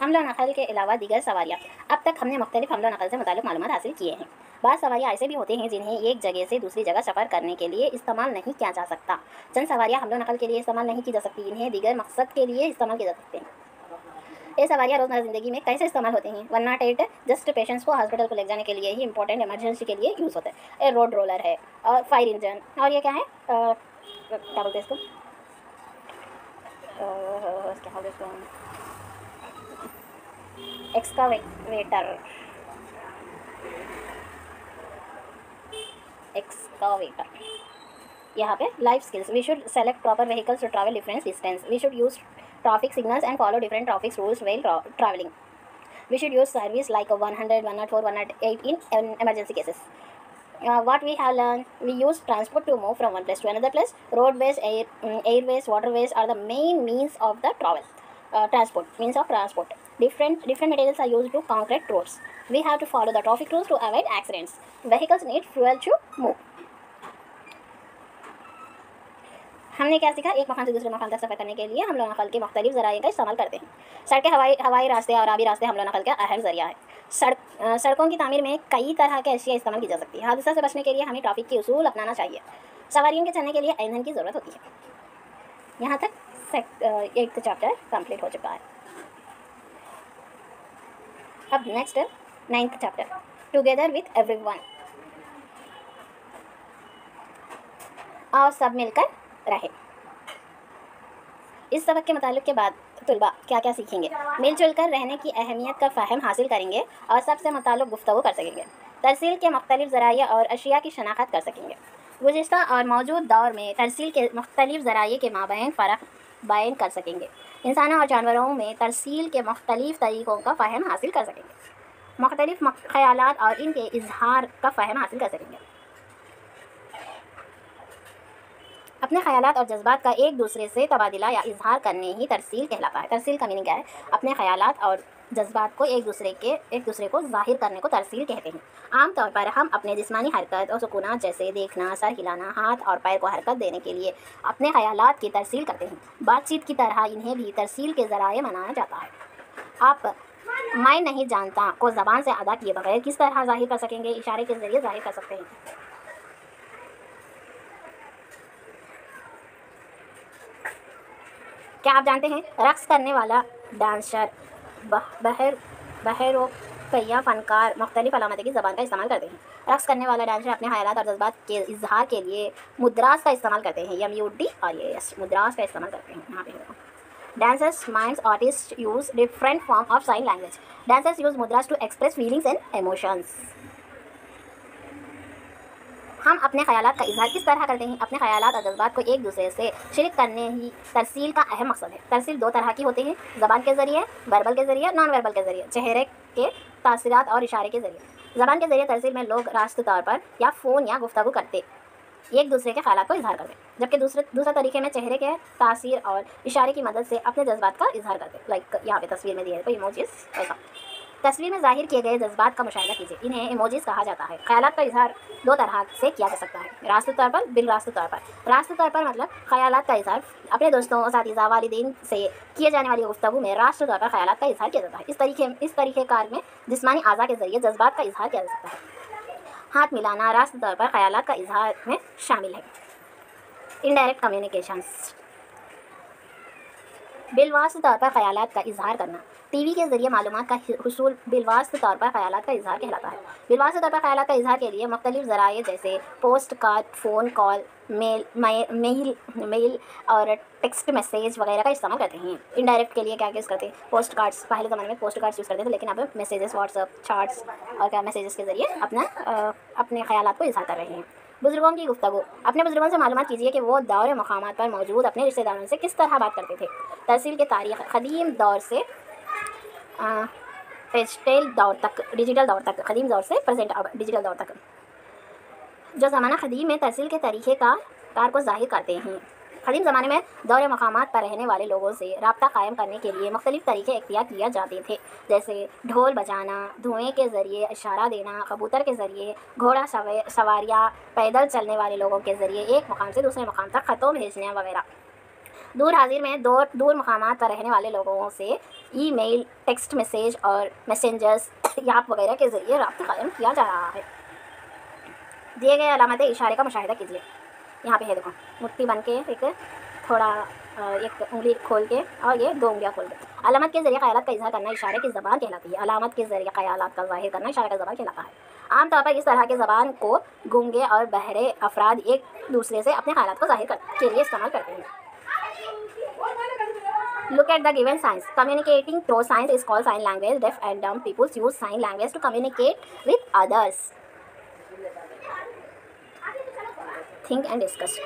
हमला नकल के अलावा दीगर सवारियाँ अब तक हमने मुख्तलिफ़ हमला नकल से मुतल मालूम हासिल किए हैं। बाद सवारियाँ ऐसे भी होते हैं जिन्हें एक जगह से दूसरी जगह सफ़र करने के लिए इस्तेमाल नहीं किया जा सकता। चंद सवारियाँ हमला नकल के लिए इस्तेमाल नहीं की जा सकती, इन्हें दीगर मकसद के लिए इस्तेमाल किए जा सकते हैं। ये सवारियाँ रोज़मर्रा ज़िंदगी में कैसे इस्तेमाल होते हैं? One nought eight just patients को हॉस्पिटल को ले जाने के लिए ही इंपॉर्टेंट इमरजेंसी के लिए यूज़ होता है। ये रोड रोलर है, और फायर इंजन और ये क्या है? क्या बोलते हैं क्या बोलते इसको? एक्सकावेटर एक्सकावेटर यहाँ पे life skills we should select proper vehicles to travel difference distance we should use traffic signals and follow different traffic rules while tra traveling. We should use service like a 100, 104, 108 in, emergency cases. Uh, what we have learned, we use transport to move from one place to another place. Roadways, air, um, airways, waterways are the main means of the travel. Uh, transport, means of transport. Different, different materials are used to concrete roads. We have to follow the traffic rules to avoid accidents. Vehicles need fuel to move. हमने क्या सीखा? एक मकान से दूसरे मकान तक सफ़र करने के लिए हम लोग नकल के मुख्तलिफ़ ज़राए का इस्तेमाल करते हैं। सड़कें हवाई हवाई रास्ते और आबी रास्ते हम लोग नकल का अहम ज़रिया है। सड़क सड़कों की तमीर में कई तरह के अशिया इस्तेमाल की जा सकती है। हादसा से बचने के लिए हमें ट्रैफ़िक के उसूल अपनाना चाहिए। सवारियों के चलने के लिए ईंधन की ज़रूरत होती है। यहाँ तक एट्थ चैप्टर कंप्लीट हो चुका है। अब next ninth chapter together with everyone और सब मिलकर रहे। इस सबक के मुतालिक के बाद तलबा क्या क्या सीखेंगे? मिलजुल कर रहने की अहमियत का फ़हम हासिल करेंगे और सबसे मुताल गुफ्तु कर सकेंगे। तरसील के मुख्तलिफ़ ज़राए और अशिया की शनाख्त कर सकेंगे। गुज्त और मौजूद दौर में तरसील के मुख्तलिफ़ ज़राए के माबेन फ़र्क बैन कर सकेंगे। इंसानों और जानवरों में तरसील के मुख्तलिफ़ तरीक़ों का फ़हम हासिल कर सकेंगे। मुख्तलिफ़ ख्याल और इनके इजहार का फ़हम हासिल कर सकेंगे। अपने ख्याल और जज्बात का एक दूसरे से तबादला या इजहार करने ही तरसील कहलाता है। तरसील का मीनिंग क्या है? अपने ख्याल और जज्बात को एक दूसरे के, एक दूसरे को ज़ाहिर करने को तरसील कहते हैं। आमतौर पर हम अपने जिस्मानी हरकत और सुकून जैसे देखना, सर हिलाना, हाथ और पैर को हरकत देने के लिए अपने ख्याल की तरसील करते हैं। बातचीत की तरह इन्हें भी तरसील के ज़राए मनाया जाता है। आप मैं नहीं जानता को ज़बान से अदा किए बगैर किस तरह ज़ाहिर कर सकेंगे? इशारे के ज़रिए ज़ाहिर कर सकते हैं। क्या आप जानते हैं? रक्स करने वाला डांसर बहर, बहरो कैया फ़नकार, मुख्तलिफ़ अलामत की ज़बान का इस्तेमाल करते हैं। रक्स करने वाला डांसर अपने ख्याल और जज्बात के इजहार के लिए मुद्रास का इस्तेमाल करते हैं यम यू डी और ये यस मुद्रास का इस्तेमाल करते हैं, यहाँ पे dancers mime artist use different form of sign language dancers use mudras to express feelings and emotions हम अपने ख्याल का इजहार किस तरह करते हैं? अपने ख्याल और जज्बात को एक दूसरे से शिरक करने ही तरसील का अहम मकसद है। तरसील दो तरह की होती है, ज़बान के ज़रिए वर्बल के ज़रिए नॉन वर्बल के ज़रिए, चेहरे के तासरात और इशारे के ज़रिए। ज़बान के ज़रिए तरसील में लोग रास्त तौर पर या फ़ोन या गुफ्तु करते एक दूसरे के ख्याल को इजहार करते जबकि दूसरे दूसरे तरीके में चेहरे के तासीर और इशारे की मदद से अपने जज्बात का इजहार करते लाइक यहाँ पे तस्वीर में है कोई इमोजीज ऐसा। तस्वीर में ज़ाहिर किए गए जज्बात का मुशाह कीजिए। इन्हें इमोजीज कहा जाता है। ख्याल का इजहार दो तरह से किया जा सकता है। रास्ते तौर पर बिल रास्ते तौर पर। रास्त तौर पर मतलब ख्याल का इजहार। अपने दोस्तों साथीजा वालदेन से किए जाने वाली गुफ्तु में रास्ते तौर पर ख्याल का इजहार किया जाता है। इस तरीके इस तरीके कार में जिसमानी अज़ा के ज़रिए जज्बात का इजहार किया जा सकता है। हाथ मिलाना रास्ते तौर पर ख्याल का इजहार में शामिल है। इनडायरेक्ट कम्युनिकेशंस बिलवास्त तौर पर ख्याल का इजहार करना। टीवी के ज़रिए मालूम का हसूल बिलवास्त तौर पर ख्याल का इजहार कहलाता है। बिलवास्त तौर पर ख्याल का इजहार के लिए मुख्तलिफ़ ज़राए जैसे post card, phone call, mail mail mail और टेक्स्ट मैसेज वगैरह का इस्तेमाल करते हैं। इनडायरेक्ट के लिए क्या यूज़ करते हैं? Post cards. पहले ज़माने में पोस्ट कार्ड्स यूज़ करते थे, लेकिन अब मैसेजेस व्हाट्सअप चार्ट्स और क्या मैसेजेस के ज़रिए अपना अपने ख्याल को इजहार कर रहे हैं। बुज़ुर्गों की गुफ्तु अपने बुज़ुर्गों से मालूम कीजिए कि वो दौर मकाम पर मौजूद अपने रिश्तेदारों से किस तरह बात करते थे। तहसील के तारीख कदीम दौर से डिजिटल दौर तक डिजिटल दौर तक कदीम दौर से प्रेजेंट डिजिटल दौर तक जो ज़माना कदीम में तहसील के तरीक़े का कार को ज़ाहिर करते हैं कदीम ज़माने में दौरे मकाम पर रहने वाले लोगों से रबता कायम करने के लिए मुख्तलिफ़ तरीके इख्तियार किया जाते थे जैसे ढोल बजाना धुएँ के ज़रिए इशारा देना कबूतर के ज़रिए घोड़ा सवारियाँ पैदल चलने वाले लोगों के ज़रिए एक मकाम से दूसरे मकाम तक ख़तों भेजने वगैरह दूर हाजिर में दूर दूर मकाम पर रहने वाले लोगों से ई मेल टेक्स्ट मैसेज और मैसेंजर्स, याप वगैरह के ज़रिए रबता कायम किया जा रहा है। दिए गए अलामत इशारे का मुशाह कीजिए। यहाँ पे है देखो, मुट्ठी बन के एक थोड़ा एक उंगली खोल के और ये दो उंगलियाँ खोल के अलामत के ज़रिए ख्याल का इजहार करना इशारे की ज़बान कहलाती है। अलामत के ज़रिए ख्याल का ज़ाहिर करना इशारे का ज़बान कहलाता है। आमतौर पर इस तरह के ज़बान को गूँगे और बहरे अफराद एक दूसरे से अपने ख्याल को ज़ाहिर कर के लिए इस्तेमाल करते हैं। Look at the given signs. Communicating through signs is called sign language. Deaf and dumb people use sign language to communicate with others. Think and discuss.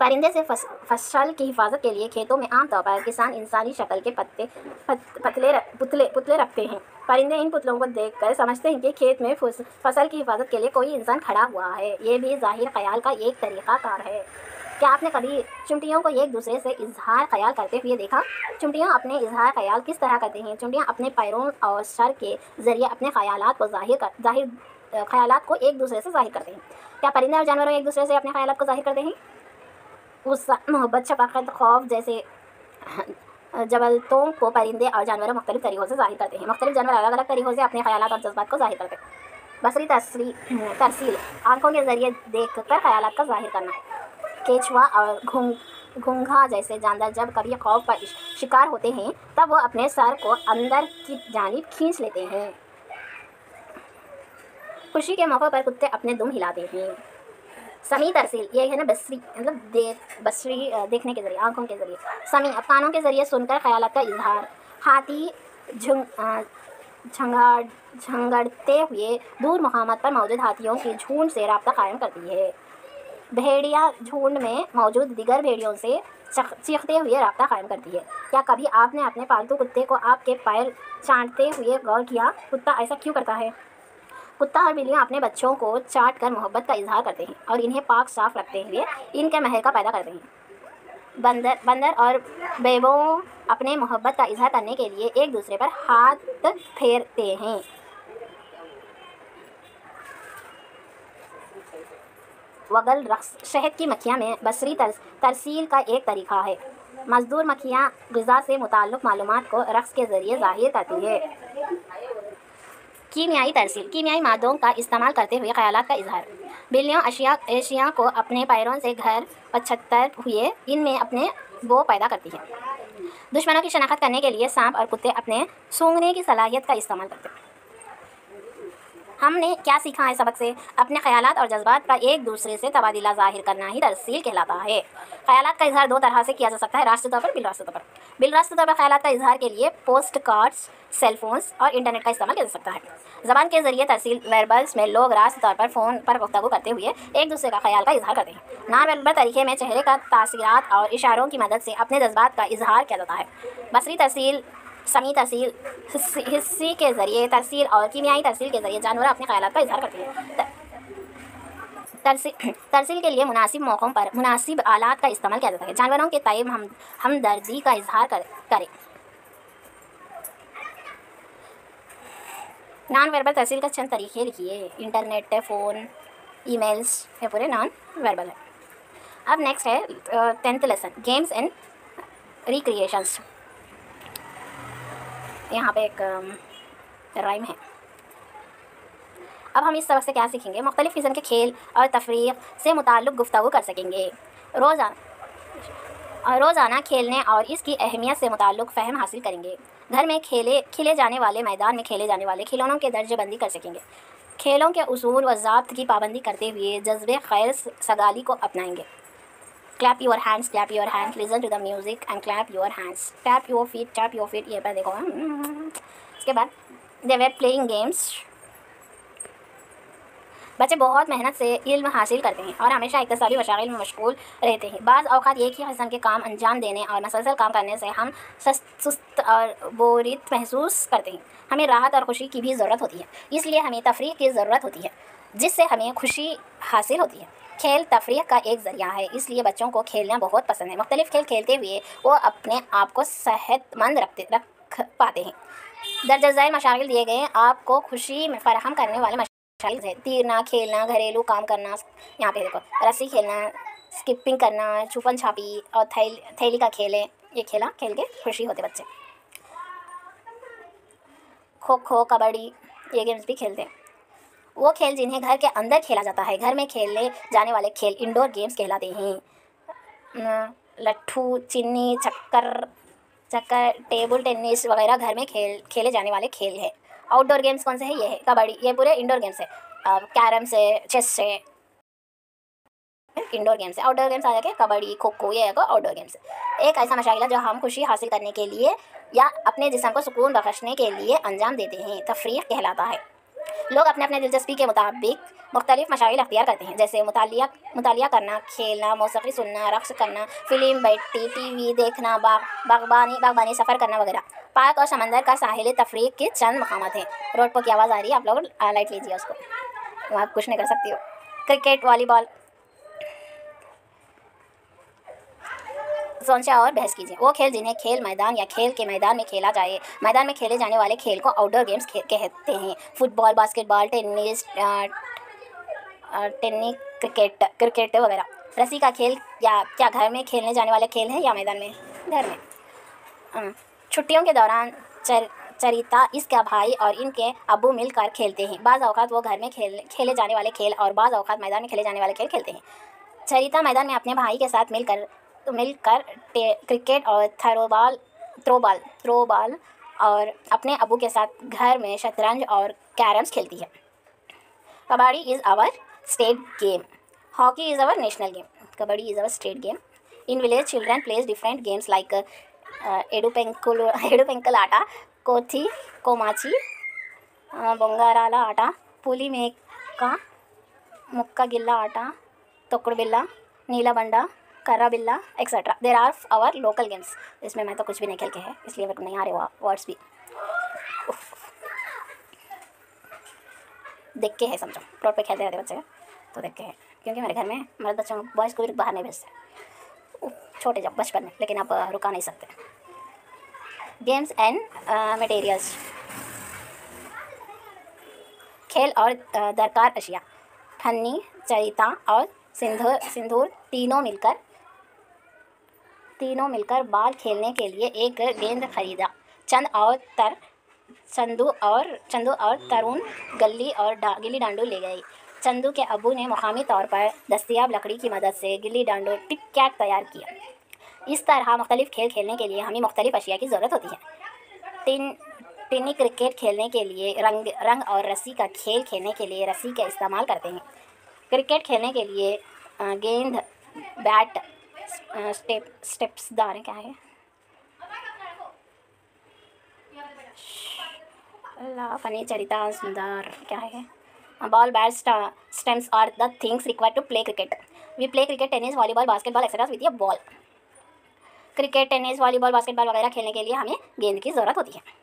परिंदे से फस, फ़सल की हिफाजत के लिए खेतों में आमतौर पर किसान इंसानी शक्ल के पत्ते पत, पतले पुतले पुतले रखते हैं परिंदे इन पुतलों को देखकर समझते हैं कि खेत में फ़सल की हिफाजत के लिए कोई इंसान खड़ा हुआ है ये भी ज़ाहिर ख्याल का एक तरीक़ा कार है क्या आपने कभी चुमटियों को एक दूसरे से इजहार ख्याल करते हुए देखा? चुमटियाँ अपने इजहार ख्याल किस तरह करते हैं? चुमटियाँ अपने पैरों और सर के ज़रिए अपने ख्याल को ज़ाहिर कर, ज़ाहिर ख्याल को एक दूसरे से ज़ाहिर करते हैं। क्या परिंदे और जानवरों एक दूसरे से अपने ख्याल को ज़ाहिर करते हैं? उस मोहब्बत, शफाकत, खौफ जैसे जबलतों को परिंदे और जानवरों मुख्तलिफ़ तरीक़ों से ज़ाहिर करते हैं। मुख्तलिफ़ जानवर अलग अलग तरीक़ों से अपने ख्याल और जज्बात को ज़ाहिर करते हैं। बसरी तसरी तरसील आँखों के ज़रिए देख कर ख्याल का ज़ाहिर करना। केचुआ और घूंग, घूंघा जैसे जानवर जब कभी खौफ का शिकार होते हैं, तब वो अपने सर को अंदर की जानिब खींच लेते हैं। खुशी के मौक़ों पर कुत्ते अपने दुम हिलाते हैं। समी तरसील, ये है ना बसरी मतलब देख बसरी देखने के ज़रिए, आँखों के ज़रिए। समी अब कानों के ज़रिए सुनकर ख्याल का इजहार। हाथी झुंग झंगाड़, झंगड़ते हुए दूर मकामत पर मौजूद हाथियों की झूठ से रबता कायम करती है। भेड़िया झुंड में मौजूद दिगर भेड़ियों से चीखते हुए रबता कायम करती है। क्या कभी आपने अपने पालतू कुत्ते को आपके पैर चाटते हुए गौर किया, कुत्ता ऐसा क्यों करता है? कुत्ता और बिल्लियाँ अपने बच्चों को चाट कर मोहब्बत का इजहार करते हैं और इन्हें पाक साफ़ रखते हुए इनके महर का पैदा करते हैं। बंदर बंदर और बेबों अपने मोहब्बत का इजहार करने के लिए एक दूसरे पर हाथ फेरते हैं। वगल रक्स शहद की मक्खियाँ में बसरी तरस, तरसील का एक तरीक़ा है। मजदूर मक्खियाँ गज़ा से मुतल मालूम को रक्स के ज़रिए ज़ाहिर करती है। कीमियाई तरसील, कीमियाई मादों का इस्तेमाल करते हुए ख्याल का इजहार। बिल्लियों, अशिया, एशिया को अपने पैरों से घर पचहत्तर हुए, इनमें अपने वो पैदा करती है। दुश्मनों की शनाख्त करने के लिए सांप और कुत्ते अपने सूंघने की सलाहियत का इस्तेमाल करते हैं। हमने क्या सीखा है सबक से? अपने ख्याल और जज्बात का एक दूसरे से तबादला ज़ाहिर करना ही तरसील कहलाता है। ख्याल का इजहार दो तरह से किया जा सकता है राष्ट्र तौर पर बिलरास्त तौर पर। बिलरास्त तौर पर ख्याल का इजहार के लिए पोस्ट कार्ड्स सेलफोन्स और इंटरनेट का इस्तेमाल किया जा सकता है। ज़बान के ज़रिए तरसील वर्बल्स में लोग रास्त तौर पर फ़ोन पर गुफ्तु करते हुए एक दूसरे का ख्याल का इजहार करते हैं। नान वर्बल तरीके में चेहरे का तासीरात और इशारों की मदद से अपने जज्बात का इजहार किया जाता है। बसरी तरसील समी तरसील हिस्सी के ज़रिए तरसील और कीमियाई तरसील के ज़रिए जानवर अपने ख्याल का इजहार करते हैं। तरसील तरसील के लिए मुनासिब मौक़ों पर मुनासिब आलात का इस्तेमाल किया जाता है। जानवरों के तय हम हमदर्दी का इजहार कर, करें। नॉन वर्बल तहसील का चंद तरीके लिखिए। इंटरनेट है फ़ोन ईमेल्स ये पूरे नॉन वर्बल है। अब नेक्स्ट है tenth lesson games and recreations यहाँ पे एक राइम है। अब हम इस सबक से क्या सीखेंगे? मुख्तलिफ़ किस्म के खेल और तफरीक से मुतल गुफ्तु कर सकेंगे। रोज़ाना रोज़ाना खेलने और इसकी अहमियत से मुतल फ़हम हासिल करेंगे। घर में खेले खेले जाने वाले मैदान में खेले जाने वाले खिलौनों के दर्जबंदी कर सकेंगे। खेलों के असूल व ज़ाब्त की पाबंदी करते हुए जज्बे खैर सगाली को अपनाएँगे। Clap your hands clap your hands listen to the music and clap your hands tap your feet tap your feet ये पर देखो। इसके बाद दे वेर प्लेइंग गेम्स बच्चे बहुत मेहनत से इल्म हासिल करते हैं और हमेशा इकतसाबी मशाइल में मशगूल रहते हैं। बाज़ अवत एक ही किस्म के काम अंजाम देने और मसलसल काम करने से हम सुस्त और बोरित महसूस करते हैं। हमें राहत और खुशी की भी ज़रूरत होती है। इसलिए हमें तफरी की ज़रूरत होती है, जिससे हमें खुशी हासिल होती है। खेल तफरी का एक ज़रिया है, इसलिए बच्चों को खेलना बहुत पसंद है। मुख्तलिफ़ खेल खेलते हुए वो अपने आप को सेहतमंद रखते, रख पाते हैं। दर्ज ज़ैल मशाइल दिए गए आपको खुशी में फ़राहम करने वाले एक्सरसाइज है। तीरना खेलना, घरेलू काम करना, यहाँ पे देखो, रस्सी खेलना, स्किपिंग करना, छुपन छापी और थैली थैली का खेल है। ये खेला खेल के खुशी होते बच्चे। खो खो कबड्डी, ये गेम्स भी खेलते हैं। वो खेल जिन्हें घर के अंदर खेला जाता है। घर में खेलने जाने वाले खेल इंडोर गेम्स कहलाते हैं। लट्ठू चिन्नी चक्कर चक्कर, टेबल टेनिस वगैरह घर में खेल, खेले जाने वाले खेल है। आउटडोर गेम्स कौन से है? ये है कबड्डी, ये पूरे इंडोर गेम्स है। कैरम से चेस से इंडोर गेम्स है। आउटडोर गेम्स आ जाके कबड्डी खो खो ये आउटडोर गेम्स एक ऐसा मशाइला जो हम खुशी हासिल करने के लिए या अपने जिसम को सुकून बख्शने के लिए अंजाम देते हैं तफरी कहलाता है। लोग अपने अपने दिलचस्पी के मुताबिक मुख्तलिफ़ मशाइल अख्तियार करते हैं, जैसे मुतालिया मुतालिया करना, खेलना, मौसीकी सुनना, रक्स करना, फ़िल्म बैठी टी वी देखना, बाग बागबानी बागबानी सफ़र करना वगैरह। पार्क और समंदर का साहिल तफरी के चंद मकाम हैं। रोड पर की आवाज़ आ रही है, आप लोग लाइट लीजिए उसको। आप कुछ नहीं कर सकती हो। क्रिकेट, वॉलीबॉल सोचा और बहस कीजिए। वो खेल जिन्हें खेल मैदान या खेल के मैदान में खेला जाए, मैदान में खेले जाने वाले खेल को आउटडोर गेम्स कहते हैं। Football basketball tennis tennis cricket cricket वगैरह। रस्सी का खेल या, क्या घर में खेलने जाने वाले खेल है या मैदान में? घर में। छुट्टियों के दौरान चर, चरिता, इसका भाई और इनके अब्बू मिलकर खेलते हैं। बाज़ अवकात वो घर में खेल, खेले जाने वाले खेल और बाज़ अवकात मैदान में खेले जाने वाले खेल खेलते हैं। चरिता मैदान में अपने भाई के साथ मिलकर मिलकर क्रिकेट और थ्रोबाल थ्रोबाल थ्रोबाल और अपने अबू के साथ घर में शतरंज और कैरम्स खेलती है। Kabaddi is our state game hockey is our national game kabaddi is our state game in village children plays different games like एडुपेंकुल एडुपेंकल आटा कोथी कोमाची बंगाराला आटा पुली मेका मुक्का गिल्ला आटा तोकड़ बिल्ला नीला बंडा बिल्ला etcetera there are our local games इसमें मैं तो कुछ भी नहीं खेल के है इसलिए मेरे को नहीं आ रहे वर्ड्स भी। देख के है समझो। रोड पे खेलते रहते बच्चे। तो देख के है। क्योंकि मेरे घर में मेरे बच्चों बॉयज़ को भी बाहर नहीं भेजते। छोटे जब बचपन में। लेकिन अ, रुका नहीं सकते। गेम्स एंड मटेरियल्स खेल और दरकार अशिया। ठन्नी चरिता और सिंदूर सिंदूर तीनों मिलकर तीनों मिलकर बाल खेलने के लिए एक गेंद खरीदा। चंद और तर चंदू और चंदू और तरुण गली और डा, गिल्ली डांडू ले गई चंदू के अबू ने मुकामी तौर पर दस्तियाब लकड़ी की मदद से गिल्ली डांडू टिक कैट तैयार किया। इस तरह मुख्तलिफ़ खेल खेलने के लिए हमें मुख्तलिफ़ अशिया की ज़रूरत होती है। टिन टिनी क्रिकेट खेलने के लिए रंग रंग और रस्सी का खेल खेलने के लिए रस्सी का इस्तेमाल करते हैं। क्रिकेट खेलने के लिए गेंद बैट स्टेप स्टेप्स दार क्या है? अल्लाह, फनी चरिता, सुंदर, क्या है? Ball bat stumps are the things required to play cricket we play cricket tennis volleyball basketball etcetera with a ball cricket tennis volleyball basketball वगैरह खेलने के लिए हमें गेंद की ज़रूरत होती है।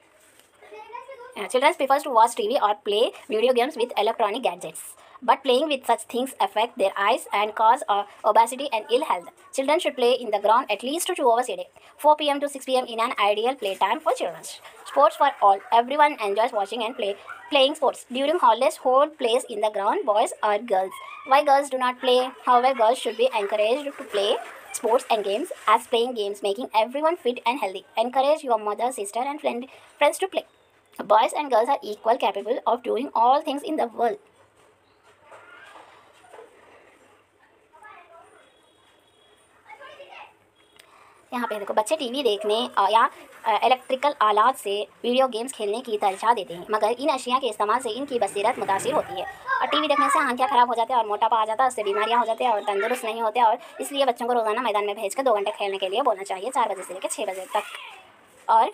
Children prefers to watch TV or play video games with electronic gadgets. But playing with such things affect their eyes and cause uh, obesity and ill health. Children should play in the ground at least two hours a day, 4 p.m. to 6 p.m. in an ideal playtime for children. Sports for all. Everyone enjoys watching and play playing sports. During holidays, hold plays in the ground, boys or girls. Why girls do not play? However, girls should be encouraged to play sports and games as playing games making everyone fit and healthy. Encourage your mother, sister, and friend, friends to play. Boys and girls are equal capable of doing all things in the world. यहाँ पे देखो, बच्चे TV देखने या electrical आलात से video games खेलने की तरजा देते हैं। मगर इन अशिया के इस्तेमाल से इनकी बसीरत मुतासर होती है। और टीवी देखने से आंखियाँ ख़राब हो जाती है और मोटापा आ जाता है, उससे बीमारियाँ हो जाती है और तंदुरुस्त नहीं होते और इसलिए बच्चों को रोज़ाना मैदान में भेज दो घंटे खेलने के लिए बोलना चाहिए, चार बजे से लेकर छः बजे तक। और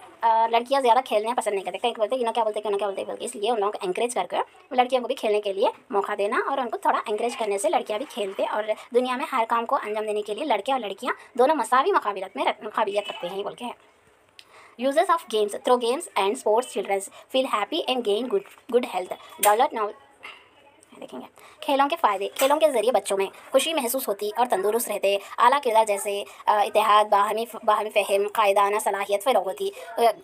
लड़कियाँ ज़्यादा खेलना पसंद नहीं करते। कहीं बोलते इन्हों क्या बोलते क्यों क्या बोलते बोलते इसलिए उन लोगों को एंकरेज करके, लड़कियों को भी खेलने के लिए मौका देना और उनको थोड़ा एंकरेज करने से लड़कियाँ भी खेलते और दुनिया में हर काम को अंजाम देने के लिए लड़के और लड़कियाँ दोनों मसावी मुकाबिलत में काबिलियत रखते हैं बोल के है। Users of games, through games and sports children feel happy and gain good good health. Develop देखेंगे। खेलों के फ़ायदे खेलों के ज़रिए बच्चों में खुशी महसूस होती और तंदुरुस्त रहते। आला किरदार जैसे इतिहाद बाहमी बाहमी फ़हम कायदाना सलाहियत फ़रोग होती।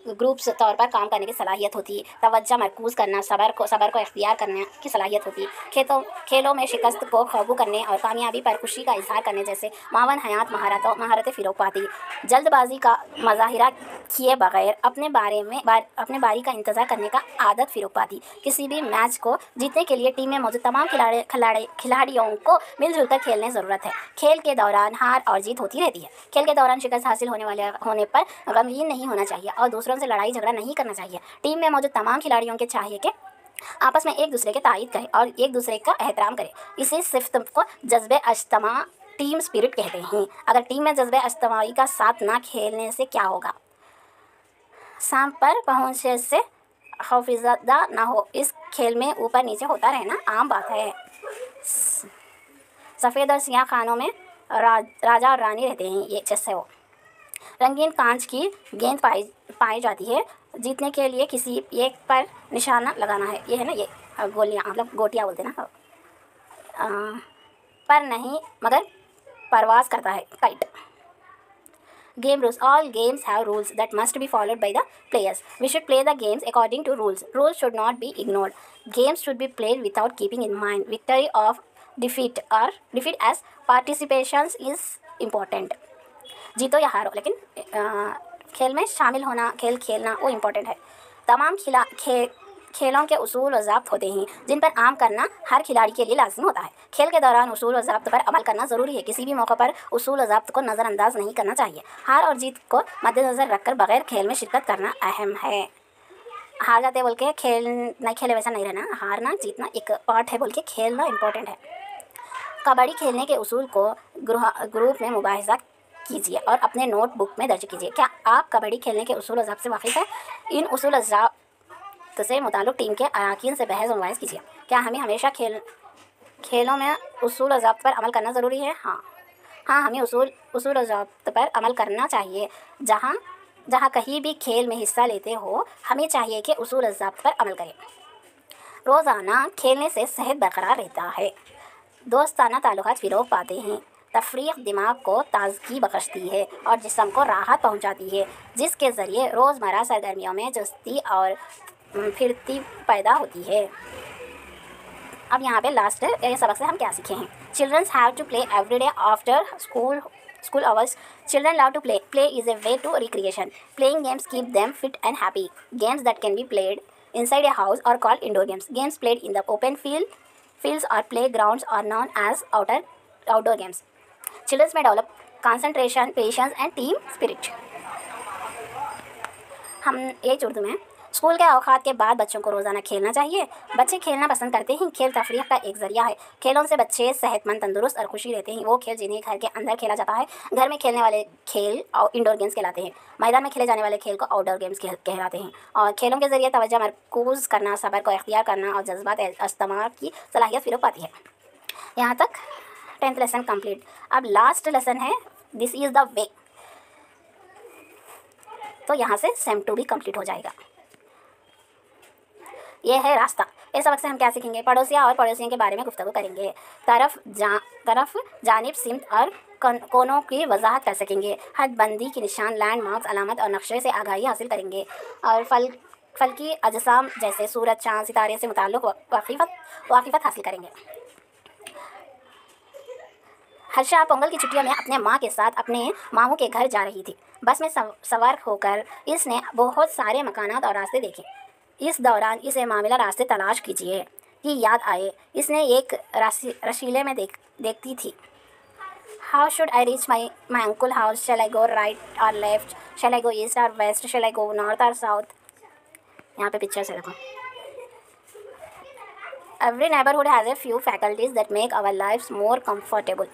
ग्रुप्स तौर पर काम करने की सलाहियत होती। तवज्जो मरकूज़ करना सबर को सबर को इख्तियार करने की सलाहियत होती। खेतों खेलों में शिकस्त को काबू करने और कामयाबी पर खुशी का इजहार करने जैसे मावन हयात महारतों महारत फ़िरोग पाती। जल्दबाजी का मज़ाहिरा किए बगैर अपने बारे में बार, अपने बारी का इंतज़ार करने का आदत फ़िरोग पाती। किसी भी मैच को जीतने के लिए टीम में मौजूद तमाम खिलाड़ी खिलाड़ी, खिलाड़ियों को मिलजुल कर खेलने ज़रूरत है। खेल के दौरान हार और जीत होती रहती है। खेल के दौरान शिकस्त हासिल होने वाले, होने पर गमगीन नहीं होना चाहिए और दूसरों से लड़ाई झगड़ा नहीं करना चाहिए। टीम में मौजूद तमाम खिलाड़ियों के चाहिए कि आपस में एक दूसरे के तारीद करें और एक दूसरे का एहतराम करें। इसी सिफ्त को जज्बे अज्तमा टीम स्पिरिट कहते हैं। अगर टीम में जज्बे अजतमाई का साथ ना खेलने से क्या होगा? शाम पर पहुँचने से खौफजदा ना हो। इस खेल में ऊपर नीचे होता रहना आम बात है। सफ़ेद और सियाह खानों में राज, राजा और रानी रहते हैं ये जैसे वो। रंगीन कांच की गेंद पाई पाई जाती है। जीतने के लिए किसी एक पर निशाना लगाना है। ये है ना ये गोलियाँ मतलब गोटियाँ बोलते हैं ना। अ, पर नहीं मगर परवाज करता है। Kite game rules all games have rules that must be followed by the players we should play the games according to rules rules should not be ignored games should be played without keeping in mind victory of defeat or defeat as participations is important जीतो या हारो लेकिन अ, खेल में शामिल होना खेल खेलना वो इम्पोर्टेंट है तमाम खिला खे खेलों के उसूल और ज़ाब्त होते हैं, जिन पर आम करना हर खिलाड़ी के लिए लाजमी होता है। खेल के दौरान उसूल और ज़ाब्त पर अमल करना ज़रूरी है। किसी भी मौके पर उसूल और ज़ाब्त को नज़रअंदाज नहीं करना चाहिए। हार और जीत को मद्देनज़र रखकर बगैर खेल में शिरकत करना अहम है। हार जाते बोल के खेल नहीं खेले वैसा नहीं रहना। हारना, जीतना एक पार्ट है बोल के खेलना इंपॉर्टेंट है। कबड्डी खेलने के उसूल को ग्रुप में मुबाहिजा कीजिए और अपने नोटबुक में दर्ज कीजिए। क्या आप कबड्डी खेलने के उसूल ज़ाब्त से वाकिफ़ हैं? इन ज़ाब्त से मुताल्लिक टीम के अरकान से बहस मुबाहिस कीजिए। क्या हमें हमेशा खेल, खेलों में उसूल और पर अमल करना ज़रूरी है? हाँ। हाँ हमें उसूल और ज़ाब्त पर अमल करना चाहिए। जहाँ जहाँ कहीं भी खेल में हिस्सा लेते हो, हमें चाहिए कि और ज़ाब्त पर अमल करें। रोज़ाना खेलने से सेहत बरकरार रहता है। दोस्ताना ताल्लुकात फ़िरोग पाते हैं। तफरीक दिमाग को ताजगी बख्शती है और जिसम को राहत पहुंचाती है, जिसके ज़रिए रोज़मर्रा सरगर्मियों में चुस्ती और फिरती पैदा होती है। अब यहाँ पे लास्ट है सबक से हम क्या सीखे हैं? Childrens have to play every day after school school hours children love to play play is a way to recreation playing games keep them fit and happy games that can be played inside a house or call indoor games games played in the open field fields or playground or known as outer outdoor games childrens may develop concentration patience and team spirit हम यही उर्दू में। School के अवकात के बाद बच्चों को रोज़ाना खेलना चाहिए। बच्चे खेलना पसंद करते हैं। खेल तफरीह का एक ज़रिया है। खेलों से बच्चे सेहतमंद, तंदुरुस्त और खुशी रहते हैं। वो खेल जिन्हें घर के अंदर खेला जाता है। घर में खेलने वाले खेल और इंडोर गेम्स कहलाते हैं। मैदान में खेले जाने वाले खेल को आउटडोर गेम्स कह- कहलाते हैं। और खेलों के ज़रिए तवज्जो, मरकूज़ करना, सबर को अख्तियार करना और जज्बात इस्तेमाल की सलाहियत फ़िरोग पाती है। यहाँ तक टेंथ लेसन कंप्लीट अब लास्ट लेसन है। दिस इज़ द वे तो यहाँ से सेम टू भी कंप्लीट हो जाएगा। ये है रास्ता। इस सबक से हम क्या सीखेंगे? पड़ोसिया और पड़ोसियों के बारे में गुफ्तु करेंगे। तरफ़ जा, तरफ़ जानब सिमत और कौन- की वजाहत कर सकेंगे। हद बंदी की निशान लैंडमार्क्स अलामत और नक्शे से आगाही हासिल करेंगे। और फल फल्की अजसाम जैसे सूरज चाँद, सितारे से मुताल्लिक वाकिफ़त वाकिफ़त हासिल करेंगे। हर्षा पोंगल की छुट्टियों में अपने माँ के साथ अपने मामू के घर जा रही थी। बस में सवार होकर इसने बहुत सारे मकानात और रास्ते देखे। इस दौरान इसे मामला रास्ते तलाश कीजिए। की याद आए, इसने एक रशीले में देख, देखती थी। How should I reach my my uncle house shall I go right or left shall I go east or west shall I go north or south यहाँ पे पिक्चर से देखो। Every neighborhood has a few faculties that make our lives more comfortable.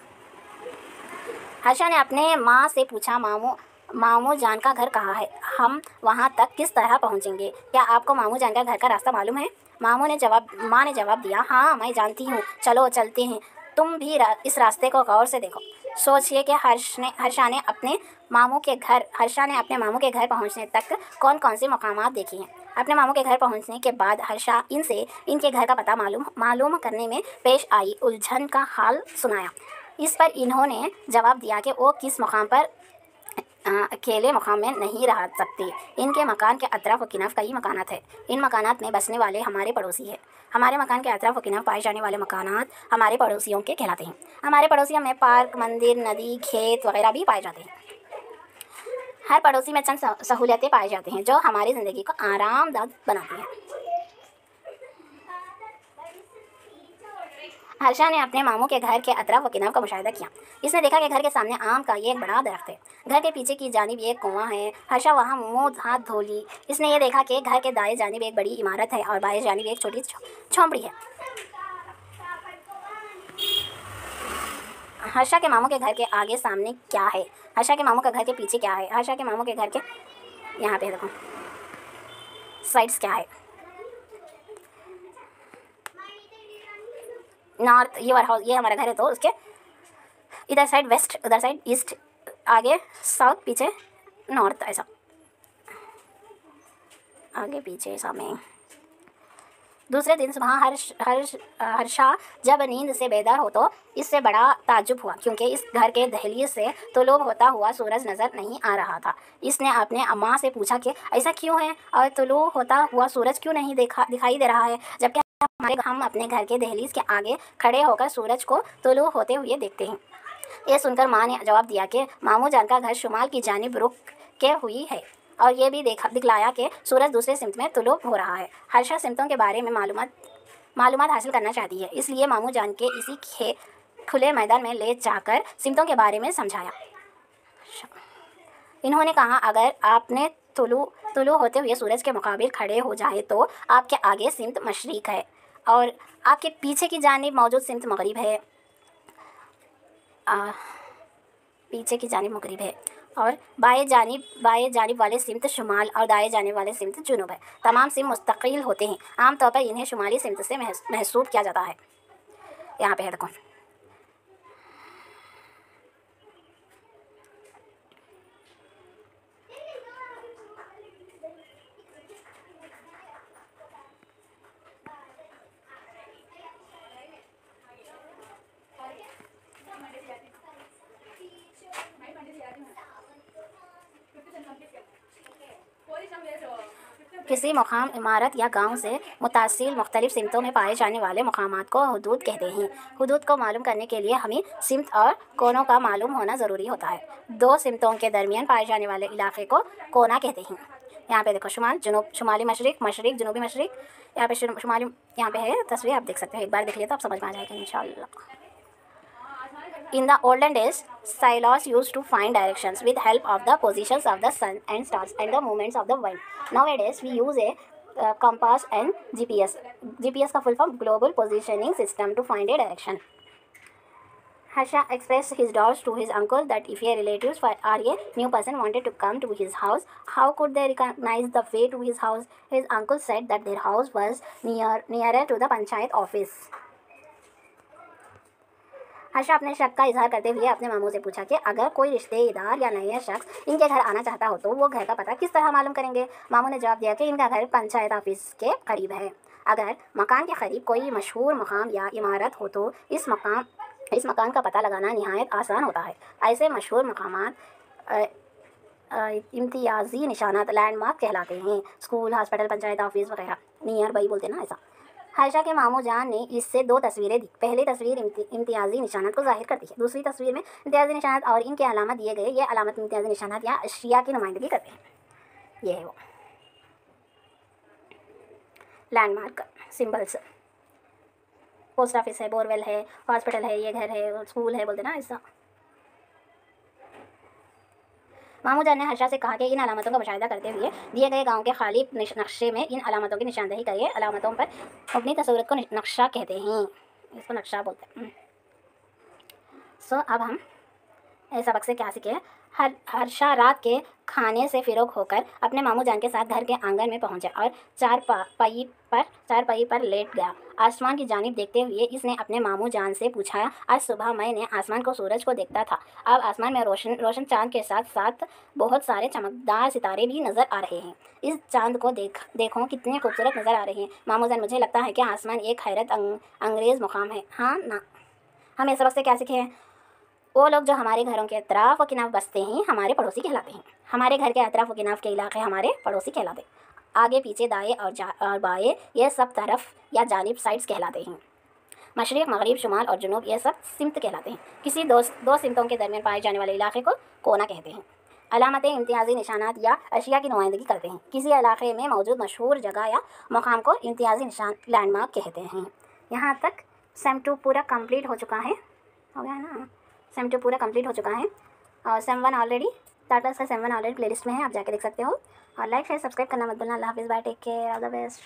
Harsha ने अपने माँ से पूछा, मामू मामू जान का घर कहाँ है? हम वहाँ तक किस तरह पहुँचेंगे? क्या आपको मामू जान का घर का रास्ता मालूम है? मामू ने जवाब माँ ने जवाब दिया हाँ मैं जानती हूँ। चलो चलते हैं। तुम भी रा, इस रास्ते को गौर से देखो। सोचिए कि हर्ष ने हर्षा ने अपने मामू के घर हर्षा ने अपने मामू के घर पहुँचने तक कौन कौन से मकामात देखे हैं? अपने मामू के घर पहुँचने के बाद हर्षा इनसे इनके घर का पता मालूम मालूम करने में पेश आई उलझन का हाल सुनाया। इस पर इन्होंने जवाब दिया कि वो किस मकाम पर अकेले मकाम में नहीं रह सकते। इनके मकान के अतराफ व किनाफ कई मकानात है। इन मकानात में बसने वाले हमारे पड़ोसी है। हमारे मकान के अतराफ व किनाफ पाए जाने वाले मकानात हमारे पड़ोसियों के कहलाते हैं। हमारे पड़ोसियों में पार्क, मंदिर, नदी, खेत वगैरह भी पाए जाते हैं। हर पड़ोसी में चंद सहूलियतें पाई जाती हैं जो हमारी ज़िंदगी को आरामदायक बनाती हैं। हर्षा ने अपने मामू के घर के अतराफ व किनार का मुशाहिदा किया। इसने देखा कि घर के सामने आम का ये एक बड़ा दरख्त है। घर के पीछे की जानिब एक कुआँ है। हर्षा वहाँ मुँह हाथ धो ली इसने ये देखा कि घर के दाएँ जानिब एक बड़ी इमारत है और बाएँ जानिब एक छोटी छो- झोंपड़ी है। हर्षा के मामू के घर के आगे सामने क्या है? हर्षा के मामू का घर के पीछे क्या है? हर्षा के मामू के घर के यहाँ पे देखो। साइड्स क्या है? नॉर्थ, ये वाला हाउस, ये हमारा घर है तो उसके इधर साइड, वेस्ट, उधर साइड, ईस्ट, आगे, साउथ, पीछे, नॉर्थ, ऐसा। आगे, पीछे, सामने। दूसरे दिन सुबह हर्ष हर्ष, हर्षा, जब नींद से बेदार हो तो इससे बड़ा ताजुब हुआ, क्योंकि इस घर के दहलीज से तुलूब होता हुआ सूरज नज़र नहीं आ रहा था। इसने अपने अम्मा से पूछा कि, ऐसा क्यों है? और तुलूब होता हुआ सूरज क्यों नहीं देखा, दिखाई दे रहा है? जबकि हमारे हम अपने घर के दहलीज के आगे खड़े होकर सूरज को तुलू होते हुए देखते हैं। ये सुनकर माँ ने जवाब दिया कि, मामू जान का घर शुमाल की जानब रुक के हुई है और ये भी देखा, दिखलाया कि सूरज दूसरे सिमत में तुलू हो रहा है। हर्षा सिमतों के बारे में मालूम मालूम हासिल करना चाहती है, इसलिए मामू जान के इसी खे, खुले मैदान में ले जाकर सिमतों के बारे में समझाया। इन्होंने कहा, अगर आपने तुलु तुलु होते हुए सूरज के मुकाबले खड़े हो जाए तो आपके आगे सिमत मशरक है। और आपके पीछे की जानब मौजूद सिमत मगरब है। आ, पीछे की जानब मगरब है। और बाएँ जानिब बाएँ जानिब वाले सिमत शुमाल और दाएँ जानिब वाले सिमत जुनूब है। तमाम सिम मुस्तकिल होते हैं। आमतौर पर इन्हें शुमाली सिमत से महसूब किया जाता है। यहाँ पे है देखो। किसी मकाम, इमारत या गाँव से मुतासिल मुख्तलिफ़ सिमतों में पाए जाने वाले मकाम को हदूद कहते हैं। हदूद को मालूम करने के लिए हमें सिमत और कोनों का मालूम होना ज़रूरी होता है। दो सिमतों के दरमियान पाए जाने वाले इलाके को कोना कहते हैं। यहाँ पे देखो शुमाल, जुनूब, शुमाली मशरक मशरक, जनूबी मशरक। यहाँ पे शुमाली, यहाँ पे है, तस्वीर आप देख सकते हो। एक बार देख लिया तो आप समझ में आ जाएगा इन In the olden days, sailors used to find directions with help of the positions of the sun and stars and the movements of the wind. Nowadays, we use a uh, compass and GPS. GPS का full form Global Positioning System to find a direction. Harsha expressed his doubts to his uncle that if a relatives or a new person wanted to come to his house, how could they recognize the way to his house? His uncle said that their house was near nearer to the panchayat office. Harsha अपने शक का इजहार करते हुए अपने मामू से पूछा कि अगर कोई रिश्तेदार या नया शख्स इनके घर आना चाहता हो तो वो घर का पता किस तरह मालूम करेंगे? मामू ने जवाब दिया कि इनका घर पंचायत ऑफ़िस के करीब है। अगर मकान के करीब कोई मशहूर मकाम या इमारत हो तो इस मकाम इस मकान का पता लगाना नहायत आसान होता है। ऐसे मशहूर मकाम इम्तियाजी निशानात, लैंडमार्क कहलाते हैं। स्कूल, हॉस्पिटल, पंचायत ऑफ़िस वगैरह। नियर बाई बोलते ना ऐसा। हायशा के मामू जान ने इससे दो तस्वीरें दी। पहली तस्वीर इम्तियाजी निशानात को ज़ाहिर करती है। दूसरी तस्वीर में इम्तियाजी निशानात और इनके अलामत दिए गए, ये अलामत इम्तियाजी निशानात या अशिया की नुमाइंदगी करते हैं। ये है वो। लैंडमार्क सिम्बल्स पोस्ट ऑफ़िस है बोरवेल है हॉस्पिटल है, ये घर है स्कूल है, बोलते ना ऐसा जान ने हर्षा से कहा कि इन अलामतों का मुशाह करते हुए दिए गए गाँव के खाली नक्शे में इन अलामतों की निशानदेही करिए। अलामतों पर अपनी तस्वूरत को नक्शा कहते हैं। इसको नक्शा बोलते हैं। सो अब हम इस सबक से क्या सीखे? हर हर्षा रात के खाने से फिरोग होकर अपने मामू जान के साथ घर के आँगन में पहुँचा और चार पाई पर, चार पाई पर लेट गया। आसमान की जानब देखते हुए इसने अपने मामू जान से पूछा, आज सुबह मैंने आसमान को सूरज को देखता था। अब आसमान में रोशन रोशन चाँद के साथ साथ बहुत सारे चमकदार सितारे भी नज़र आ रहे हैं। इस चाँद को देख, देखो, कितने खूबसूरत नज़र आ रहे हैं। मामू जान, मुझे लगता है कि आसमान एक हैरत अंग्रेज़ मुकाम है। हाँ ना। हम इस वक्त से क्या सीखे हैं? वो लोग जो हमारे घरों के अतराफ़ व किनाफ बसते हैं, हमारे पड़ोसी कहलाते हैं। हमारे घर के अतराफ़ व किनाफ के इलाके हमारे पड़ोसी कहलाते हैं। आगे, पीछे, दाएँ और जा, और बाएँ, ये सब तरफ़ या जानब साइड्स कहलाते हैं। मशरक़, मगरब, शुमाल और जुनूब, ये सब सिमत कहलाते हैं। किसी दो दो सिमतों के दरमियान पाए जाने वाले इलाके को कोना कहते हैं। अलामतें, इम्तियाज़ी निशानात या अशिया की नुमाइंदगी करते हैं। किसी इलाके में मौजूद मशहूर जगह या मकाम को इम्तियाज़ी निशान, लैंडमार्क कहते हैं। यहाँ तक सेम टू पूरा कंप्लीट हो चुका है। हो गया ना? सेम टू पूरा कंप्लीट हो चुका है। और सेम वन ऑलरेडी टाटा का सेम वन ऑलरेडी प्लेलिस्ट में है, आप जाके देख सकते हो। और लाइक शेयर सब्सक्राइब करना मत अल्लाह हाफिज़ bye take care all the best